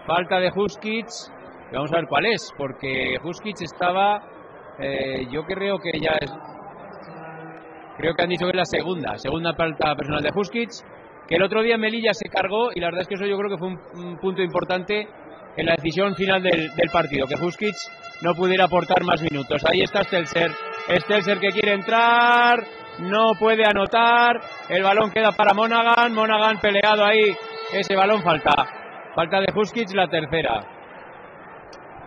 Falta de Huskic. Vamos a ver cuál es, porque Huskic estaba. eh, yo creo que ya es. Creo que han dicho que es la segunda. Segunda falta personal de Huskic. Que el otro día Melilla se cargó y la verdad es que eso yo creo que fue un punto importante en la decisión final del, partido. Que Huskic no pudiera aportar más minutos. Ahí está Stelzer. Stelzer que quiere entrar. No puede anotar. El balón queda para Monaghan. Monaghan peleado ahí. Ese balón falta. Falta de Huskic, la tercera.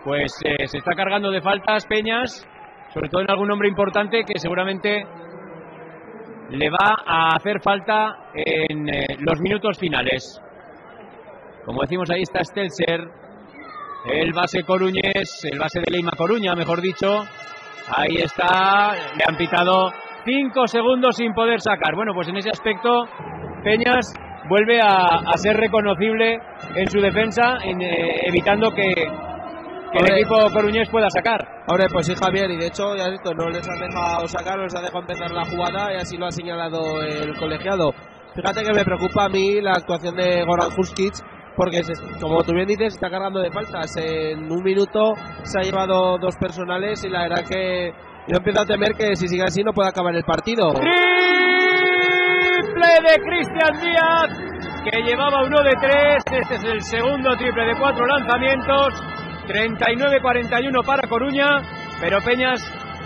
Pues eh, se está cargando de faltas Peñas. Sobre todo en algún hombre importante que seguramente le va a hacer falta en eh, los minutos finales. Como decimos, ahí está Stelzer. El base coruñés, el base de Leima Coruña, mejor dicho. Ahí está, le han pitado cinco segundos sin poder sacar. Bueno, pues en ese aspecto, Peñas vuelve a, a ser reconocible en su defensa, en, eh, evitando que, que el equipo coruñés pueda sacar. Hombre, pues sí, Javier, y de hecho, ya has visto, no les han dejado sacar, no les han dejado empezar la jugada y así lo ha señalado el colegiado. Fíjate que me preocupa a mí la actuación de Goran Huskic, porque como tú bien dices, está cargando de faltas. En un minuto se ha llevado dos personales y la verdad que yo empiezo a temer que si sigue así no puede acabar el partido. Triple de Cristian Díaz, que llevaba uno de tres. Este es el segundo triple de cuatro lanzamientos. 39-41 para Coruña, pero Peñas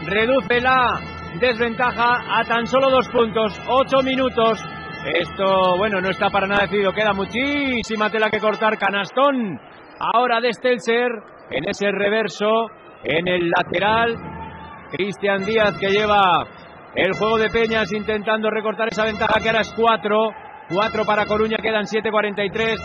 reduce la desventaja a tan solo dos puntos, ocho minutos. Esto, bueno, no está para nada decidido, queda muchísima tela que cortar. Canastón ahora de Stelzer en ese reverso, en el lateral. Cristian Díaz que lleva el juego de Peñas intentando recortar esa ventaja que ahora es 4. 4 para Coruña, quedan 7.43.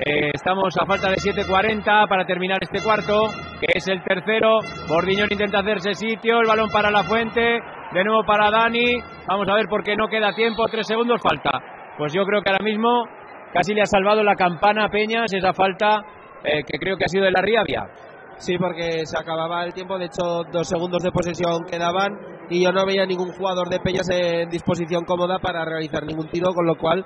Eh, estamos a falta de 7.40 para terminar este cuarto, que es el tercero. Bordiñón intenta hacerse sitio, el balón para la fuente, de nuevo para Dani. Vamos a ver por qué no queda tiempo, tres segundos falta. Pues yo creo que ahora mismo casi le ha salvado la campana a Peñas esa falta eh, que creo que ha sido de la Riavia. Sí, porque se acababa el tiempo, de hecho dos segundos de posesión quedaban y yo no veía ningún jugador de Peñas en disposición cómoda para realizar ningún tiro, con lo cual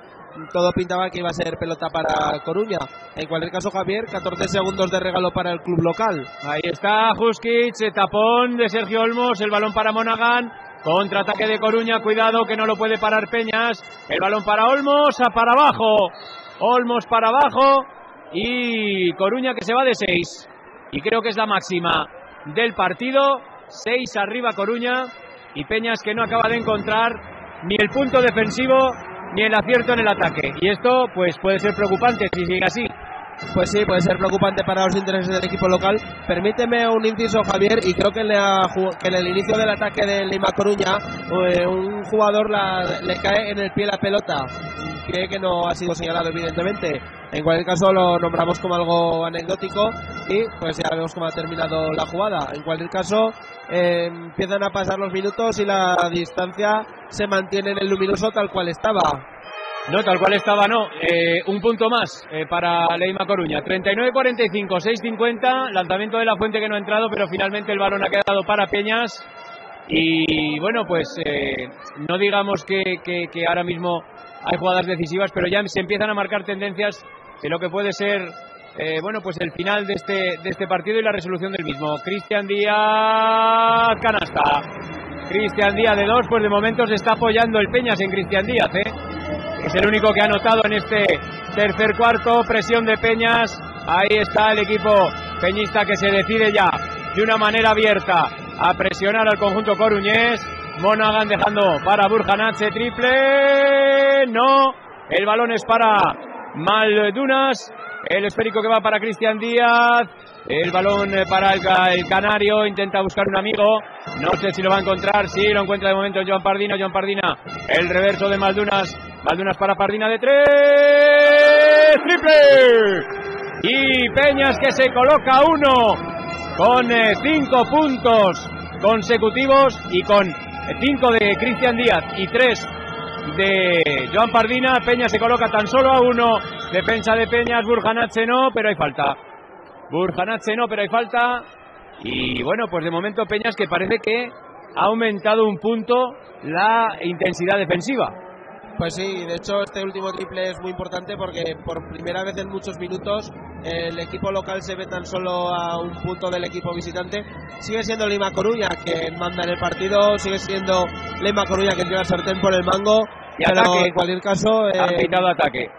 todo pintaba que iba a ser pelota para Coruña. En cualquier caso, Javier, 14 segundos de regalo para el club local. Ahí está Huskic, tapón de Sergio Olmos, el balón para Monaghan, contraataque de Coruña, cuidado que no lo puede parar Peñas, el balón para Olmos, a para abajo, Olmos para abajo y Coruña que se va de 6 y creo que es la máxima del partido, 6 arriba Coruña y Peñas que no acaba de encontrar ni el punto defensivo ni el acierto en el ataque. Y esto pues puede ser preocupante si sigue así. Pues sí, puede ser preocupante para los intereses del equipo local. Permíteme un inciso, Javier, y creo que en, la que en el inicio del ataque del Lima Coruña, eh, un jugador le cae en el pie la pelota. Cree que no ha sido señalado, evidentemente. En cualquier caso, lo nombramos como algo anecdótico y pues ya vemos cómo ha terminado la jugada. En cualquier caso, eh, empiezan a pasar los minutos y la distancia se mantiene en el luminoso tal cual estaba. No, tal cual estaba, no. Eh, un punto más eh, para Leima Coruña. 39-45, 6-50. Lanzamiento de la fuente que no ha entrado, pero finalmente el balón ha quedado para Peñas. Y bueno, pues eh, no digamos que, ahora mismo hay jugadas decisivas, pero ya se empiezan a marcar tendencias de lo que puede ser, eh, bueno, pues el final de este, de este partido y la resolución del mismo. Cristian Díaz, canasta. Cristian Díaz de dos, pues de momento se está apoyando el Peñas en Cristian Díaz, ¿eh? Es el único que ha anotado en este tercer cuarto. Presión de Peñas. Ahí está el equipo peñista que se decide ya de una manera abierta a presionar al conjunto coruñés. Monaghan dejando para Burjanache triple. No. El balón es para Maldunas. El esférico que va para Cristian Díaz. El balón eh, para el, ca- el canario. Intenta buscar un amigo. No sé si lo va a encontrar. Sí, lo encuentra de momento Joan Pardina. Joan Pardina. El reverso de Maldunas. Maldunas para Pardina de tres. ¡Triple! Y Peñas que se coloca uno con eh, cinco puntos consecutivos y con eh, cinco de Cristian Díaz y tres de Joan Pardina. Peña se coloca tan solo a uno. Defensa de Peñas, Burjanache no, pero hay falta. Burjanache no, pero hay falta. Y bueno, pues de momento Peñas que parece que ha aumentado un punto la intensidad defensiva. Pues sí, de hecho este último triple es muy importante porque por primera vez en muchos minutos el equipo local se ve tan solo a un punto del equipo visitante. Sigue siendo Lima Coruña quien manda en el partido, sigue siendo Lima Coruña quien lleva el sartén por el mango. Y pero ataque. en cualquier caso, eh, Ha pitado ataque.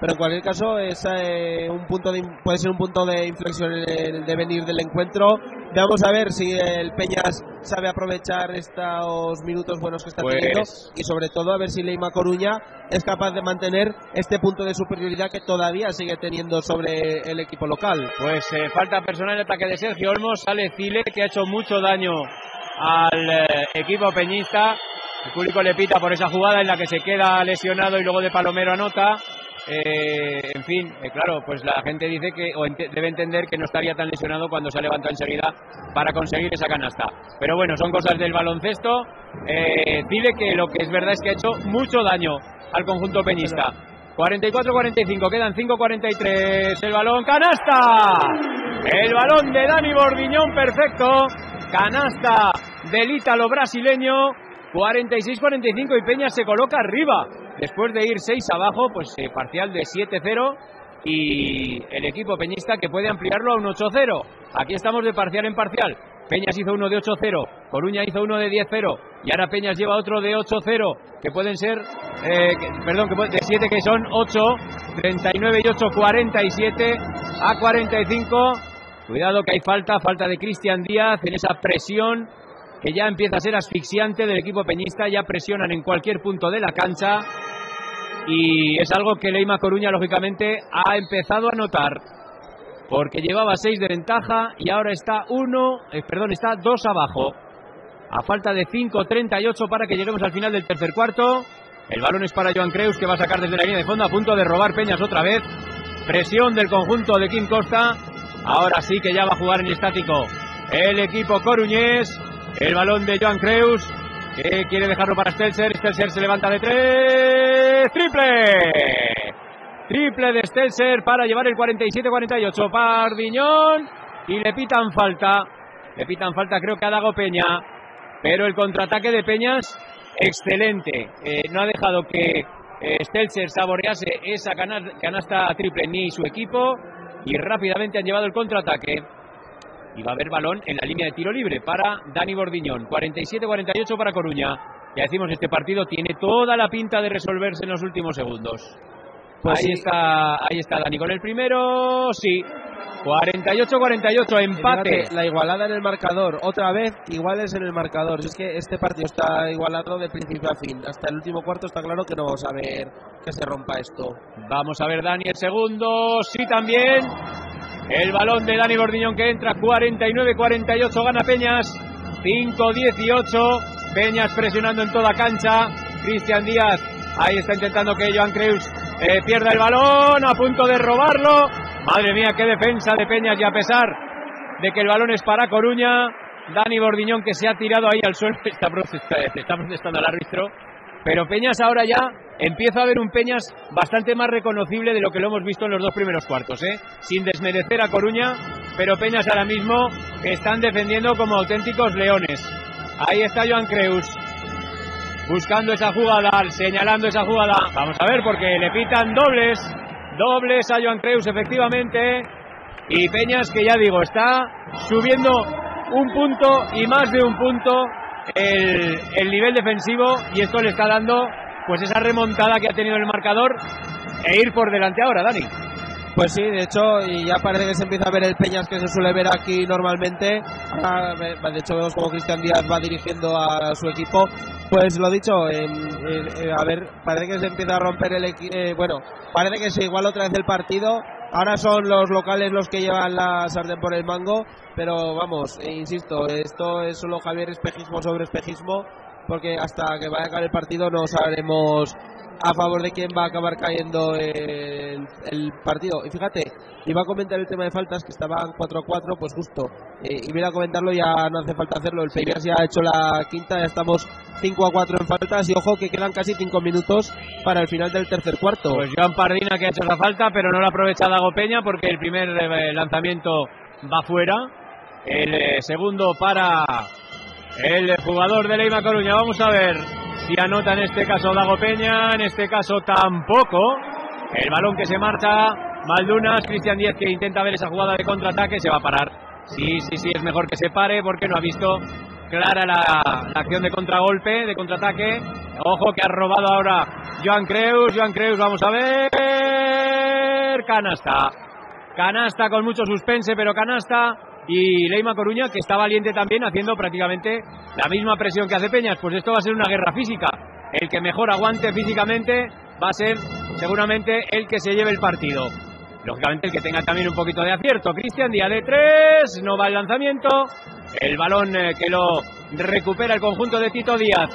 Pero en cualquier caso es eh, un punto de, in- puede ser un punto de inflexión en el devenir del encuentro. Vamos a ver si el Peñas sabe aprovechar estos minutos buenos que está Pues- teniendo y sobre todo a ver si Leima Coruña es capaz de mantener este punto de superioridad que todavía sigue teniendo sobre el equipo local. Pues eh, falta personal en ataque de Sergio Olmos, sale Cile que ha hecho mucho daño al eh, equipo peñista. El público le pita por esa jugada en la que se queda lesionado y luego de Palomero anota. Eh, en fin, eh, claro, pues la gente dice que o debe entender que no estaría tan lesionado cuando se ha levantado enseguida para conseguir esa canasta. Pero bueno, son cosas del baloncesto. Eh, Cile que lo que es verdad es que ha hecho mucho daño al conjunto peñista. 44-45, quedan 5-43. El balón, canasta. El balón de Dani Bordiñón, perfecto. Canasta del ítalo brasileño. 46-45 y Peña se coloca arriba. Después de ir 6 abajo, pues eh, parcial de 7-0. Y el equipo peñista que puede ampliarlo a un 8-0. Aquí estamos de parcial en parcial. Peñas hizo uno de 8-0, Coruña hizo uno de 10-0 y ahora Peñas lleva otro de 8-0, que pueden ser, eh, que- perdón, que de 7 que son 8, 39 y 8, 47 a 45. Cuidado que hay falta, falta de Cristian Díaz en esa presión que ya empieza a ser asfixiante del equipo peñista, ya presionan en cualquier punto de la cancha y es algo que Leima Coruña lógicamente ha empezado a notar porque llevaba 6 de ventaja y ahora está 1, perdón, está 2 abajo. A falta de 5.38 para que lleguemos al final del tercer cuarto. El balón es para Joan Creus que va a sacar desde la línea de fondo a punto de robar Peñas otra vez. Presión del conjunto de Kim Costa. Ahora sí que ya va a jugar en estático el equipo coruñés. El balón de Joan Creus que quiere dejarlo para Stelzer. Stelzer se levanta de tres. ¡Triple! Triple de Stelzer para llevar el 47-48. Pardiñón y le pitan falta. Le pitan falta, creo que a Dago Peña. Pero el contraataque de Peñas, excelente. Eh, no ha dejado que eh, Stelzer saborease esa cana- canasta triple ni su equipo. Y rápidamente han llevado el contraataque. Y va a haber balón en la línea de tiro libre para Dani Bordiñón. 47-48 para Coruña. Ya decimos, este partido tiene toda la pinta de resolverse en los últimos segundos. Pues ahí sí. está, ahí está Dani con el primero, sí. 48-48, empate. Fíjate, la igualada en el marcador, otra vez iguales en el marcador. Si es que este partido está igualado de principio a fin. Hasta el último cuarto está claro que no vamos a ver que se rompa esto. Vamos a ver Dani el segundo, sí también. El balón de Dani Bordiñón que entra 49-48, gana Peñas. 5-18, Peñas presionando en toda cancha. Cristian Díaz, ahí está intentando que Joan Creus eh, pierda el balón, a punto de robarlo. Madre mía, qué defensa de Peñas y a pesar de que el balón es para Coruña, Dani Bordiñón que se ha tirado ahí al suelo, está protestando, está protestando. Pero Peñas ahora ya empieza a ver un Peñas bastante más reconocible de lo que lo hemos visto en los dos primeros cuartos, ¿eh? sin desmerecer a Coruña, pero Peñas ahora mismo están defendiendo como auténticos leones. Ahí está Joan Creus, buscando esa jugada, señalando esa jugada. Vamos a ver porque le pitan dobles, dobles a Joan Creus efectivamente. Y Peñas que ya digo, está subiendo un punto y más de un punto el, el nivel defensivo y esto le está dando pues esa remontada que ha tenido el marcador e ir por delante ahora, Dani. Pues sí, de hecho, y ya parece que se empieza a ver el Peñas que se suele ver aquí normalmente. Eh, de hecho, vemos como Cristian Díaz va dirigiendo a su equipo. Pues lo dicho, eh, a ver, parece que se empieza a romper el equipo. bueno, parece que se iguala otra vez el partido. Ahora son los locales los que llevan la sartén por el mango, pero vamos, insisto, esto es solo Javier espejismo sobre espejismo, porque hasta que vaya a acabar el partido no sabremos a favor de quién va a acabar cayendo el, el partido. Y fíjate, iba a comentar el tema de faltas, que estaban 4 a 4, pues justo, eh, y viene a comentarlo, ya no hace falta hacerlo, el Peñas ya ha hecho la quinta, ya estamos 5 a 4 en faltas, y ojo que quedan casi 5 minutos para el final del tercer cuarto. Pues Joan Pardina que ha hecho la falta, pero no la ha aprovechado Dago Peña porque el primer eh, lanzamiento va fuera. El eh, segundo para el jugador de Leima Coruña. Vamos a ver si anota en este caso Dago Peña, en este caso tampoco. El balón que se marcha, Maldunas, Cristian Díez que intenta ver esa jugada de contraataque, se va a parar. Sí, sí, sí, es mejor que se pare porque no ha visto clara la, la acción de contragolpe, de contraataque. Ojo que ha robado ahora Joan Creus, Joan Creus, vamos a ver. Canasta. Canasta con mucho suspense, pero canasta. Y Leima Coruña, que está valiente también, haciendo prácticamente la misma presión que hace Peñas. Pues esto va a ser una guerra física. El que mejor aguante físicamente va a ser seguramente el que se lleve el partido. Lógicamente el que tenga también un poquito de acierto. Cristian Díaz de tres, no va el lanzamiento. El balón eh, que lo recupera el conjunto de Tito Díaz.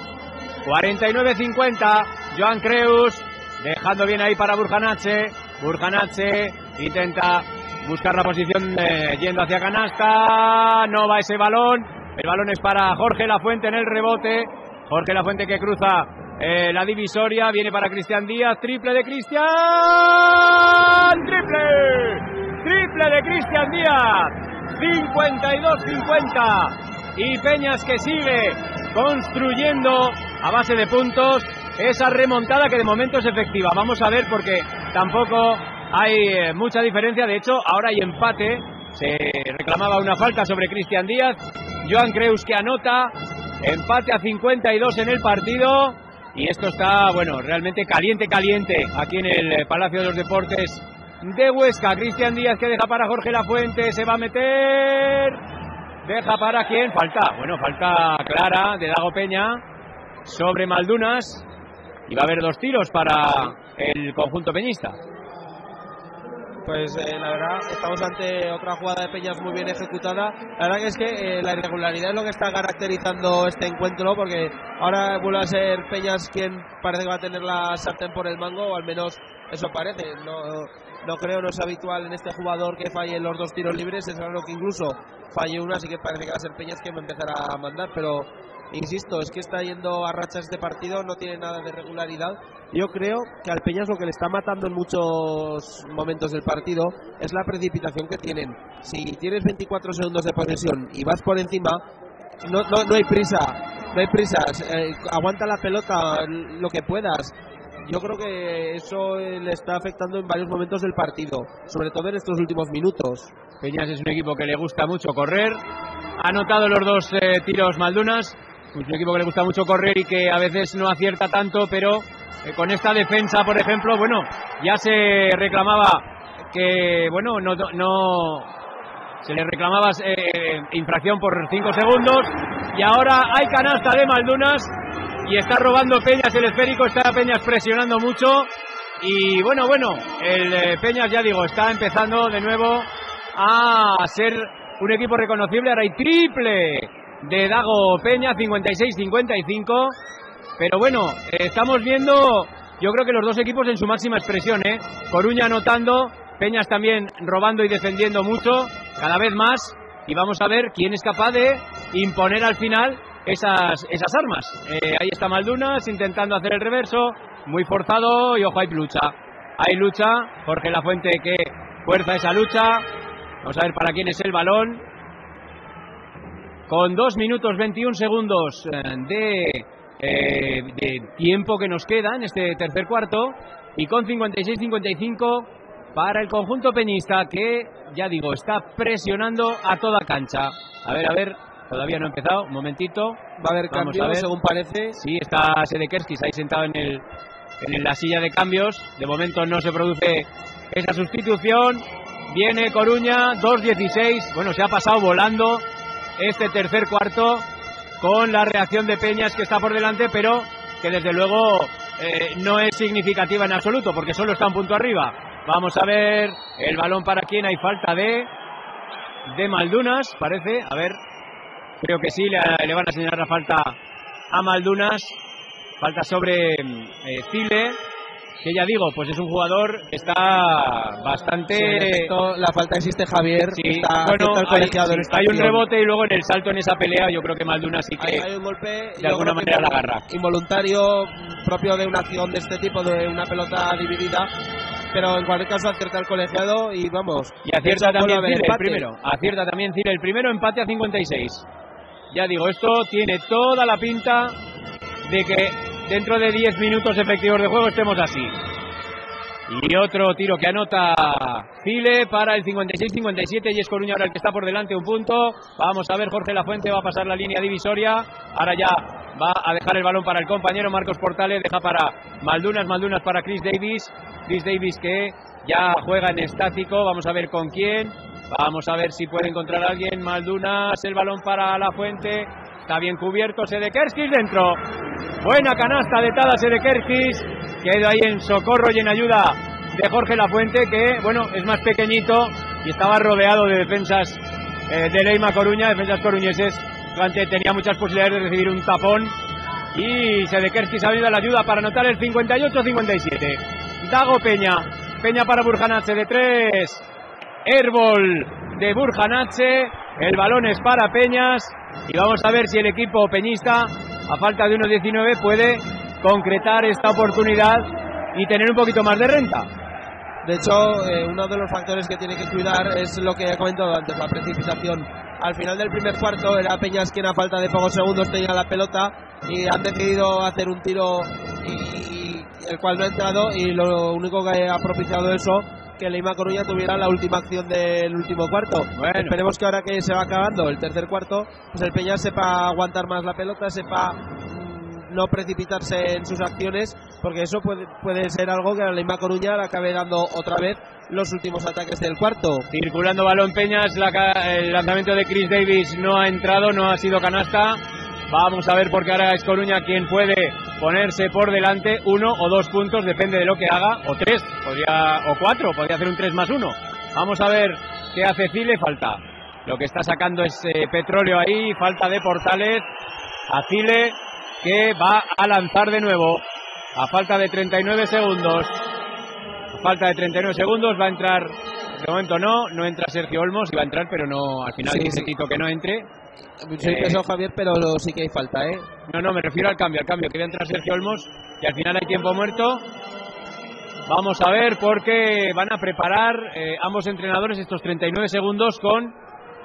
49-50, Joan Creus, dejando bien ahí para Burjanache. Burjanache intenta buscar la posición yendo hacia canasta. No va ese balón. El balón es para Jorge Lafuente en el rebote. Jorge Lafuente que cruza eh, la divisoria. Viene para Cristian Díaz. Triple de Cristian. Triple. Triple de Cristian Díaz. 52-50. Y Peñas que sigue construyendo a base de puntos esa remontada que de momento es efectiva. Vamos a ver porque tampoco hay eh, mucha diferencia. De hecho, ahora hay empate. Se reclamaba una falta sobre Cristian Díaz. Joan Creus que anota. Empate a 52 en el partido. Y esto está, bueno, realmente caliente, caliente aquí en el eh, Palacio de los Deportes de Huesca. Cristian Díaz que deja para Jorge Lafuente. Se va a meter. Deja para quién? Falta. Bueno, falta clara de Dago Peña sobre Maldunas. Y va a haber dos tiros para el conjunto peñista. Pues eh, la verdad, estamos ante otra jugada de Peñas muy bien ejecutada. La verdad que es que eh, la irregularidad es lo que está caracterizando este encuentro, porque ahora vuelve a ser Peñas quien parece que va a tener la sartén por el mango, o al menos eso parece. No, no creo, no es habitual en este jugador que falle los dos tiros libres, es raro que incluso falle una, así que parece que va a ser Peñas quien va a empezar a mandar, pero insisto, es que está yendo a rachas este partido, no tiene nada de regularidad. Yo creo que al Peñas lo que le está matando en muchos momentos del partido es la precipitación que tienen. Si tienes 24 segundos de posesión y vas por encima, no, no, no hay prisa, no hay prisas. Eh, aguanta la pelota lo que puedas. Yo creo que eso le está afectando en varios momentos del partido, sobre todo en estos últimos minutos. Peñas es un equipo que le gusta mucho correr. Ha anotado los dos eh, tiros Maldunas. Un equipo que le gusta mucho correr y que a veces no acierta tanto, pero eh, con esta defensa, por ejemplo, bueno, ya se reclamaba que, bueno, no, no se le reclamaba eh, infracción por 5 segundos y ahora hay canasta de Maldunas y está robando Peñas el esférico, está Peñas presionando mucho y bueno, bueno, el eh, Peñas ya digo, está empezando de nuevo a ser un equipo reconocible, ahora hay triple de Dago Peña, 56-55. Pero bueno, estamos viendo, yo creo que los dos equipos en su máxima expresión, ¿eh? Coruña anotando, Peñas también robando y defendiendo mucho, cada vez más. Y vamos a ver quién es capaz de imponer al final esas, esas armas. Eh, ahí está Maldunas intentando hacer el reverso, muy forzado y ojo, hay lucha. Hay lucha, Jorge Lafuente que fuerza esa lucha. Vamos a ver para quién es el balón con 2 minutos 21 segundos eh, de, eh, de, tiempo que nos queda en este tercer cuarto y con 56-55 para el conjunto peñista que, ya digo, está presionando a toda cancha. A ver, a ver, todavía no ha empezado, un momentito. Va a haber cambios, según parece. Sí, está Sedekerskis ahí sentado en, el, en la silla de cambios. De momento no se produce esa sustitución. Viene Coruña, 2-16. Bueno, se ha pasado volando este tercer cuarto con la reacción de Peñas que está por delante, pero que desde luego eh, no es significativa en absoluto, porque solo está un punto arriba. Vamos a ver el balón para quién. Hay falta de, de Maldunas, parece. A ver, creo que sí, le, van a señalar la falta a Maldunas. Falta sobre eh, Cile, que ya digo, pues es un jugador que está bastante... Sí, la falta existe Javier. Sí, está bueno, hay, sí, hay un rebote y luego en el salto en esa pelea yo creo que Maldunas sí que... Hay, hay un golpe de alguna manera la agarra. involuntario mm, propio de una acción de este tipo de una pelota dividida pero en cualquier caso acierta el colegiado y vamos Y acierta también el primero. Acierta también Cile, el primero empate a 56. Ya digo, esto tiene toda la pinta de que dentro de 10 minutos efectivos de juego estemos así. Y otro tiro que anota Cile para el 56-57 y es Coruña ahora el que está por delante un punto. Vamos a ver, Jorge Lafuente va a pasar la línea divisoria. Ahora ya va a dejar el balón para el compañero Marcos Portales, deja para Maldunas, Maldunas para Chris Davis. Chris Davis que ya juega en estático, vamos a ver con quién. Vamos a ver si puede encontrar a alguien. Maldunas, el balón para La Fuente. Está bien cubierto, Sedekerskis dentro. Buena canasta de Tada Sedekerskis. Que ha ido ahí en socorro y en ayuda de Jorge Lafuente, que bueno, es más pequeñito y estaba rodeado de defensas eh, de Leima Coruña, defensas coruñeses. Durante tenía muchas posibilidades de recibir un tapón. Y Sedekerskis ha venido a la ayuda para anotar el 58-57. Dago Peña. Peña para Burjanache de tres. Airball de Burjanache. El balón es para Peñas. Y vamos a ver si el equipo peñista, a falta de 1.19, puede concretar esta oportunidad y tener un poquito más de renta. De hecho, eh, uno de los factores que tiene que cuidar es lo que he comentado antes, la precipitación. Al final del primer cuarto era Peñas quien a falta de pocos segundos tenía la pelota y han decidido hacer un tiro y, el cual no ha entrado y lo único que ha propiciado eso que Leima Coruña tuviera la última acción del último cuarto. Bueno. Esperemos que ahora que se va acabando el tercer cuarto, pues el Peñas sepa aguantar más la pelota, sepa mm, no precipitarse en sus acciones, porque eso puede, puede ser algo que a la Lima Coruña le acabe dando otra vez los últimos ataques del cuarto. Circulando balón Peñas, la el lanzamiento de Chris Davis no ha entrado, no ha sido canasta. Vamos a ver porque ahora es Coruña quien puede ponerse por delante uno o dos puntos, depende de lo que haga, o tres, podría, o cuatro, podría hacer un tres más uno. Vamos a ver qué hace Cile, falta. Lo que está sacando es eh, petróleo ahí, falta de Portales a Cile que va a lanzar de nuevo a falta de 39 segundos. A falta de 39 segundos va a entrar, de momento no, no entra Sergio Olmos, iba a entrar pero no, al final Sí, dice sí. Tito que no entre. Soy Eh, peso Javier, pero sí que hay falta, ¿eh? No, no, me refiero al cambio, al cambio, que iba a entrar Sergio Olmos y al final hay tiempo muerto. Vamos a ver porque van a preparar eh, ambos entrenadores estos 39 segundos con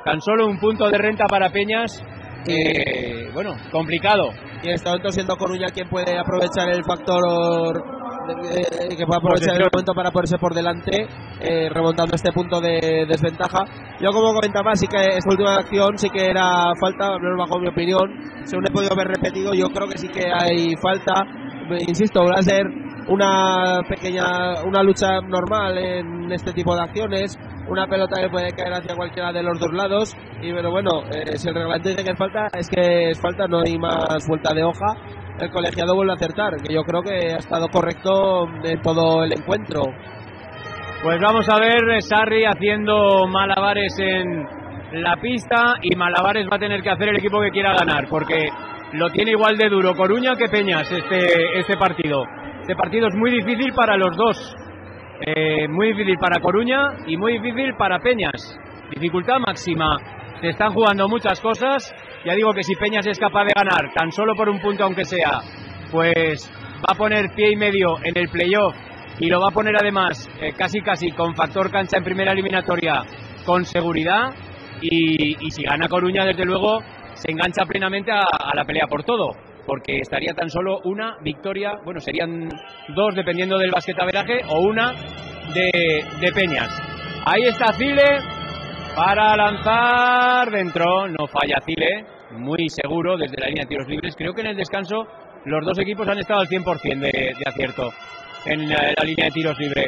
tan solo un punto de renta para Peñas. que, bueno, complicado. Y momento siendo Coruña quien puede aprovechar el factor eh, que puede aprovechar el momento para ponerse por delante eh, remontando este punto de desventaja. Yo como comentaba sí que esta última acción sí que era falta al menos bajo mi opinión. Según he podido ver repetido yo creo que sí que hay falta. Insisto va a ser una pequeña una lucha normal en este tipo de acciones. Una pelota que puede caer hacia cualquiera de los dos lados. Y pero bueno eh, si el reglamento dice que es falta es que es falta no hay más vuelta de hoja el colegiado vuelve a acertar que yo creo que ha estado correcto en todo el encuentro Pues vamos a ver eh, Sarri haciendo malabares en la pista y malabares va a tener que hacer el equipo que quiera ganar porque lo tiene igual de duro Coruña que Peñas este, este partido. Este partido es muy difícil para los dos. Eh, muy difícil para Coruña y muy difícil para Peñas. Dificultad máxima. Se están jugando muchas cosas. Ya digo que si Peñas es capaz de ganar tan solo por un punto aunque sea, pues va a poner pie y medio en el playoff y lo va a poner además eh, casi casi con factor cancha en primera eliminatoria con seguridad y, si gana Coruña desde luego se engancha plenamente a, la pelea por todo porque estaría tan solo una victoria, bueno serían dos dependiendo del basquetaveraje o una de Peñas. Ahí está Cile para lanzar dentro, no falla Cile, muy seguro desde la línea de tiros libres. Creo que en el descanso los dos equipos han estado al 100% de, de acierto en la, la línea de tiros libre,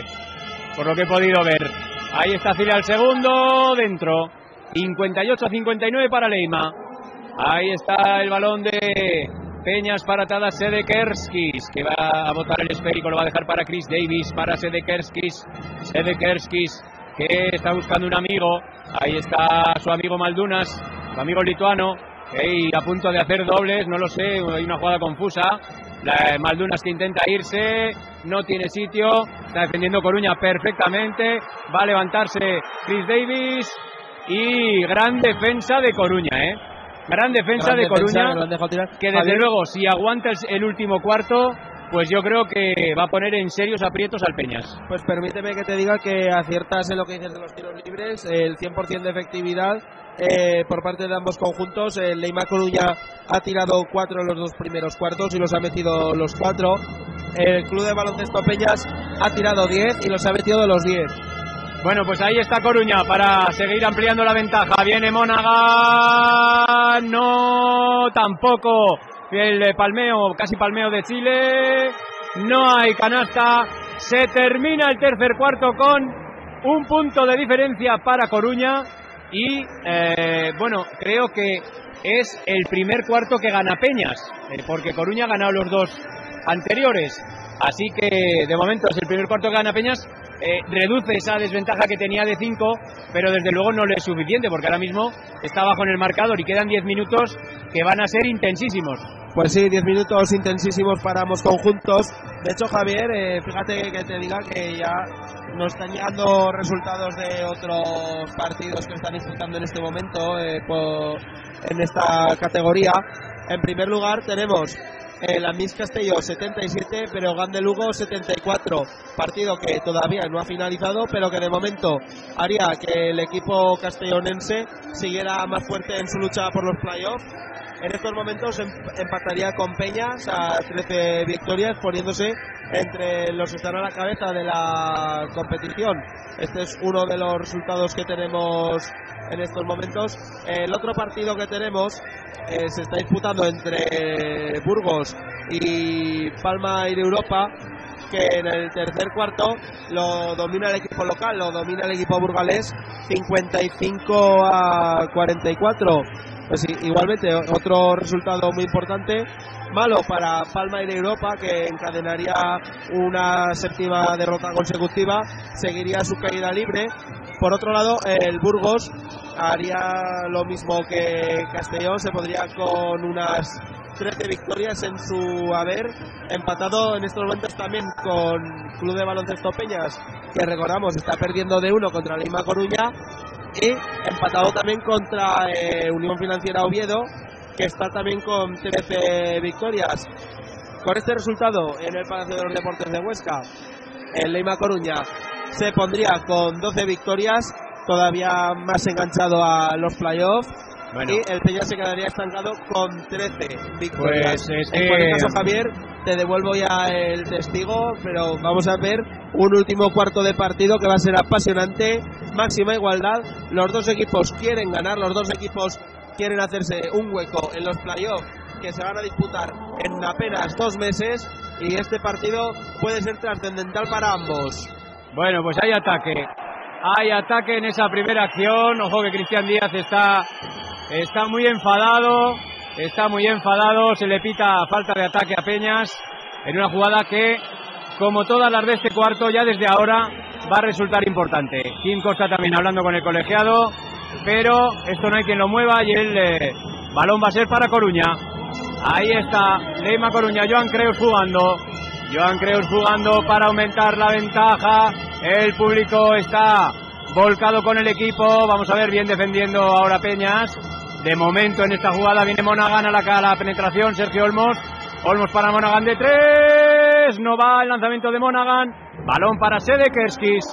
por lo que he podido ver. Ahí está Cile al segundo, dentro. 58-59 para Leima. Ahí está el balón de Peñas para Tadas Sedekerskis, que va a botar el esférico, lo va a dejar para Chris Davis, para Sedekerskis. Sedekerskis, que está buscando un amigo. Ahí está su amigo Maldunas, su amigo lituano, que a punto de hacer dobles, no lo sé, hay una jugada confusa. La, Maldunas que intenta irse, no tiene sitio, está defendiendo Coruña perfectamente, va a levantarse Chris Davis y gran defensa de Coruña, ¿eh? Gran defensa Gran de defensa, Coruña, que desde Javier, luego si aguanta el, el último cuarto, pues yo creo que va a poner en serios aprietos al Peñas. Pues permíteme que te diga que aciertas en lo que dices de los tiros libres, el 100% de efectividad eh, por parte de ambos conjuntos. El Leima Coruña ha tirado cuatro en los dos primeros cuartos y los ha metido los cuatro. El Club de Baloncesto Peñas ha tirado 10 y los ha metido los 10. Bueno, pues ahí está Coruña para seguir ampliando la ventaja. Viene Mónaga. No, tampoco. El eh, palmeo, casi palmeo de Chile. No hay canasta. Se termina el tercer cuarto con un punto de diferencia para Coruña. Y eh, bueno, creo que es el primer cuarto que gana Peñas, eh, porque Coruña ha ganado los dos anteriores. Así que de momento es el primer cuarto que gana Peñas. Eh, reduce esa desventaja que tenía de 5, pero desde luego no le es suficiente, porque ahora mismo está bajo en el marcador y quedan 10 minutos que van a ser intensísimos. Pues sí, 10 minutos intensísimos para ambos conjuntos. De hecho, Javier, eh, fíjate que te diga que ya nos están llegando resultados de otros partidos que están disputando en este momento eh, en esta categoría. En primer lugar tenemos el Amis Castelló 77, pero de Lugo 74. Partido que todavía no ha finalizado, pero que de momento haría que el equipo castellonense siguiera más fuerte en su lucha por los playoffs. En estos momentos em- empataría con Peñas a 13 victorias, poniéndose entre los que están a la cabeza de la competición. Este es uno de los resultados que tenemos en estos momentos. El otro partido que tenemos eh, se está disputando entre Burgos y Palma Air Europa que en el tercer cuarto lo domina el equipo local, lo domina el equipo burgalés 55 a 44. Pues igualmente otro resultado muy importante, malo para Palma y Europa que encadenaría una séptima derrota consecutiva, seguiría su caída libre. Por otro lado, el Burgos haría lo mismo que Castellón, se podría con unas 13 victorias en su haber, empatado en estos momentos también con Club de Baloncesto Peñas, que recordamos está perdiendo de uno contra Lima Coruña, y empatado también contra eh, Unión Financiera Oviedo, que está también con 13 victorias. Con este resultado en el Palacio de los Deportes de Huesca, el Lima Coruña se pondría con 12 victorias, todavía más enganchado a los playoffs. Bueno. Y el Peña se quedaría estancado con 13 victorias. Pues es en cualquier caso, Javier, te devuelvo ya el testigo, pero vamos a ver un último cuarto de partido que va a ser apasionante, máxima igualdad. Los dos equipos quieren ganar, los dos equipos quieren hacerse un hueco en los playoffs que se van a disputar en apenas dos meses y este partido puede ser trascendental para ambos. Bueno, pues hay ataque. Hay ataque en esa primera acción. Ojo que Cristian Díaz está, está muy enfadado. Está muy enfadado. Se le pita falta de ataque a Peñas. En una jugada que, como todas las de este cuarto, ya desde ahora va a resultar importante. Kim Costa también hablando con el colegiado. Pero esto no hay quien lo mueva y el eh, balón va a ser para Coruña. Ahí está Leima Coruña, Joan Creus jugando. Joan Creus jugando para aumentar la ventaja. El público está volcado con el equipo. Vamos a ver, bien defendiendo ahora Peñas. De momento en esta jugada viene Monaghan a la, a la penetración. Sergio Olmos. Olmos para Monaghan de tres. No va el lanzamiento de Monaghan. Balón para Sedekerskis.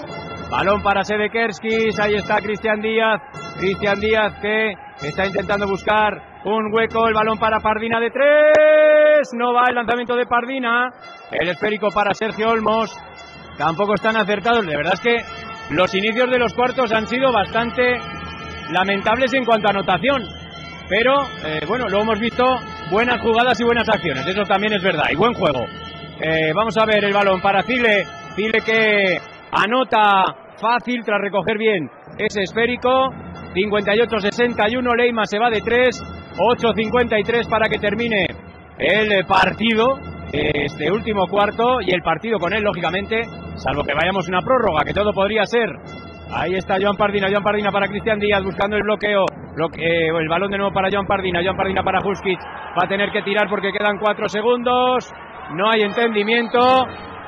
Balón para Sedekerskis. Ahí está Cristian Díaz. Cristian Díaz que está intentando buscar un hueco. El balón para Pardina de tres. No va el lanzamiento de Pardina. El esférico para Sergio Olmos. Tampoco están acertados. De verdad es que los inicios de los cuartos han sido bastante lamentables en cuanto a anotación. Pero eh, bueno, lo hemos visto buenas jugadas y buenas acciones. Eso también es verdad. Y buen juego. Eh, vamos a ver el balón para Chile. Chile que anota fácil tras recoger bien ese esférico. 58-61. Leima se va de 3. 8-53 para que termine el partido, este último cuarto y el partido con él, lógicamente, salvo que vayamos una prórroga, que todo podría ser. Ahí está Joan Pardina, Joan Pardina para Cristian Díaz buscando el bloqueo, bloque- eh, el balón de nuevo para Joan Pardina, Joan Pardina para Huskic, va a tener que tirar porque quedan cuatro segundos, no hay entendimiento,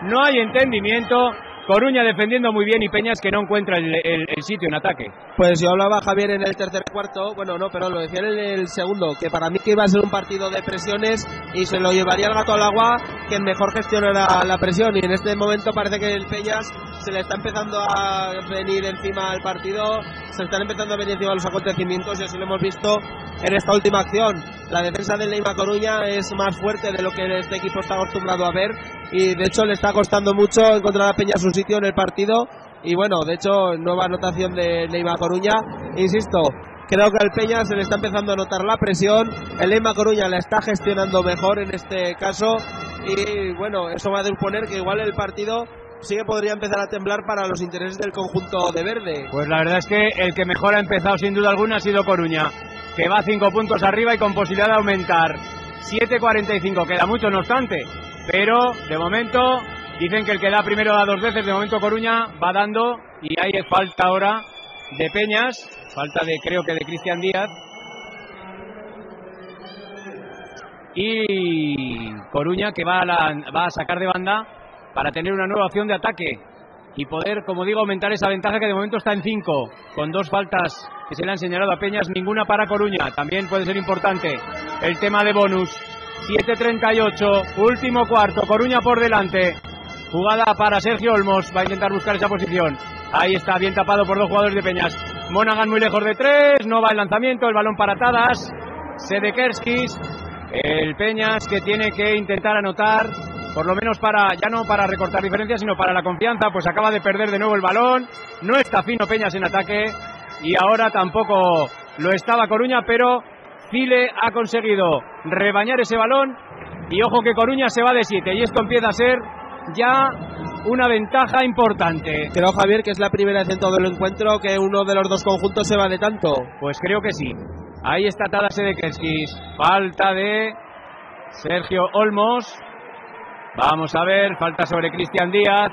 no hay entendimiento, Coruña defendiendo muy bien y Peñas que no encuentra el, el- el sitio en ataque. Pues yo hablaba Javier en el tercer cuarto, bueno, no, pero lo decía en el segundo, que para mí que iba a ser un partido de presiones y se lo llevaría el gato al agua quien mejor gestionara la presión y en este momento parece que el Peñas se le está empezando a venir encima al partido, se están empezando a venir encima los acontecimientos y así lo hemos visto en esta última acción. La defensa del Neymar Coruña es más fuerte de lo que este equipo está acostumbrado a ver y de hecho le está costando mucho encontrar a Peñas un sitio en el partido y bueno, de hecho, nueva anotación de Neymar Coruña. Insisto, creo que al Peña se le está empezando a notar la presión. El Neymar Coruña la está gestionando mejor en este caso. Y bueno, eso va a suponer que igual el partido sí que podría empezar a temblar para los intereses del conjunto de verde. Pues la verdad es que el que mejor ha empezado sin duda alguna ha sido Coruña, que va cinco puntos arriba y con posibilidad de aumentar. 7.45, queda mucho no obstante, pero de momento dicen que el que da primero da dos veces, de momento Coruña va dando y hay falta ahora de Peñas, falta de creo que de Cristian Díaz. Y Coruña que va a, la- va a sacar de banda para tener una nueva opción de ataque y poder, como digo, aumentar esa ventaja que de momento está en 5, con dos faltas que se le han señalado a Peñas, ninguna para Coruña. También puede ser importante el tema de bonus. 7.38, último cuarto, Coruña por delante. Jugada para Sergio Olmos, va a intentar buscar esa posición. Ahí está, bien tapado por dos jugadores de Peñas. Monaghan muy lejos de tres, no va el lanzamiento, el balón para Tadas. Sedekerskis, el Peñas que tiene que intentar anotar, por lo menos para, ya no para recortar diferencias, sino para la confianza, pues acaba de perder de nuevo el balón. No está fino Peñas en ataque y ahora tampoco lo estaba Coruña, pero Chile ha conseguido rebañar ese balón y ojo que Coruña se va de 7 y esto empieza a ser ya una ventaja importante. Creo, Javier, que es la primera vez en todo el encuentro que uno de los dos conjuntos se va de tanto. Pues creo que sí. Ahí está Tadas Sedekerskis. Falta de Sergio Olmos. Vamos a ver, falta sobre Cristian Díaz.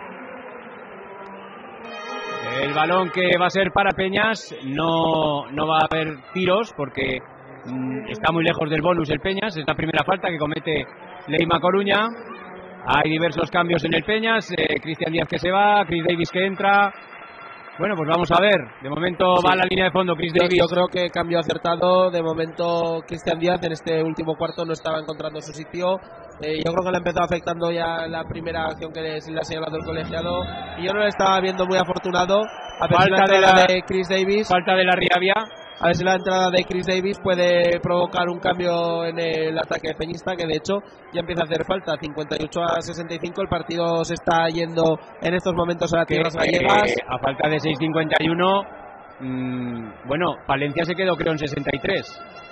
El balón que va a ser para Peñas no, no va a haber tiros porque está muy lejos del bonus el Peñas. Es la primera falta que comete Leima Coruña. Hay diversos cambios en el Peñas. eh, Cristian Díaz que se va, Chris Davis que entra. Bueno, pues vamos a ver. De momento va a la línea de fondo Chris Davis. yo creo que cambio acertado. De momento, Cristian Díaz en este último cuarto no estaba encontrando su sitio. Eh, yo creo que le ha empezado afectando ya la primera acción que le, le ha señalado el colegiado. Y yo no le estaba viendo muy afortunado. A Falta de la- de Chris Davis. Falta de la Riavia. A ver si la entrada de Chris Davis puede provocar un cambio en el ataque peñista, que de hecho ya empieza a hacer falta. 58 a 65, el partido se está yendo en estos momentos a que, tierras gallegas. eh, a falta de 6.51, mm, bueno, Palencia se quedó creo en 63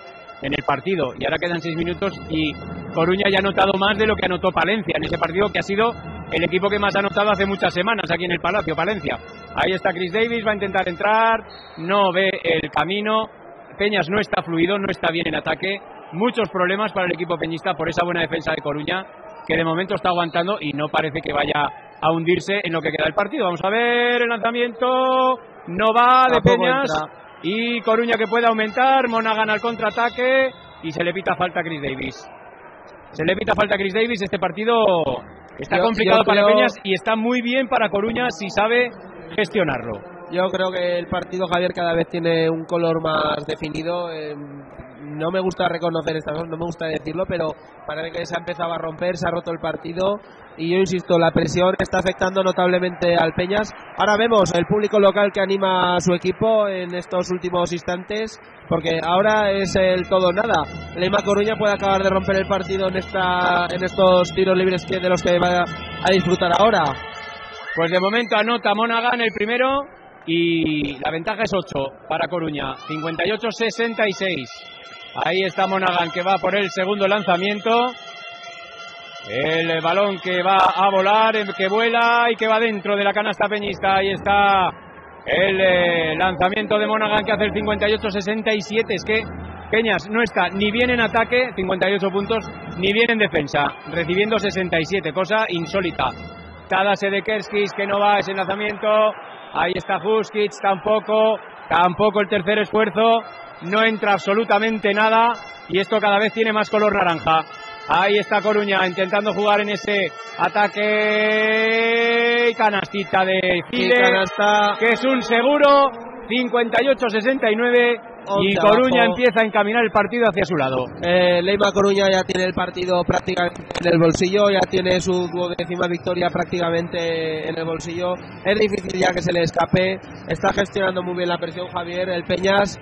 en el partido y ahora quedan 6 minutos y Coruña ya ha anotado más de lo que anotó Palencia en ese partido que ha sido el equipo que más ha anotado hace muchas semanas aquí en el Palacio, Palencia. Ahí está Chris Davis, va a intentar entrar, no ve el camino, Peñas no está fluido, no está bien en ataque, muchos problemas para el equipo peñista por esa buena defensa de Coruña que de momento está aguantando y no parece que vaya a hundirse en lo que queda del partido. Vamos a ver el lanzamiento, no va de Peñas entra. Y Coruña que puede aumentar, Monaghan al contraataque y se le pita falta a Chris Davis. Se le pita falta a Chris Davis, este partido está Yo- complicado yo para creo- Peñas y está muy bien para Coruña si sabe gestionarlo. Yo creo que el partido Javier cada vez tiene un color más definido. eh, no me gusta reconocer estas cosas, no me gusta decirlo, pero parece que se ha empezado a romper, se ha roto el partido. Y yo insisto, la presión está afectando notablemente al Peñas. Ahora vemos el público local que anima a su equipo en estos últimos instantes, porque ahora es el todo o nada. Leima Coruña puede acabar de romper el partido en, esta, en estos tiros libres que, de los que va a disfrutar ahora. Pues de momento anota Monaghan el primero y la ventaja es 8 para Coruña, 58-66. Ahí está Monaghan que va por el segundo lanzamiento. El balón que va a volar, el que vuela y que va dentro de la canasta peñista. Ahí está el eh, lanzamiento de Monaghan que hace el 58-67. Es que Peñas no está ni bien en ataque, 58 puntos, ni bien en defensa, recibiendo 67, cosa insólita. Tada Sedekerskis que no va ese lanzamiento, ahí está Huskic, tampoco, tampoco el tercer esfuerzo, no entra absolutamente nada y esto cada vez tiene más color naranja. Ahí está Coruña intentando jugar en ese ataque y canastita de canasta que es un seguro 58-69 y Coruña empieza a encaminar el partido hacia su lado. Eh, Leima Coruña ya tiene el partido prácticamente en el bolsillo, ya tiene su duodécima victoria prácticamente en el bolsillo. Es difícil ya que se le escape. Está gestionando muy bien la presión Javier. El Peñas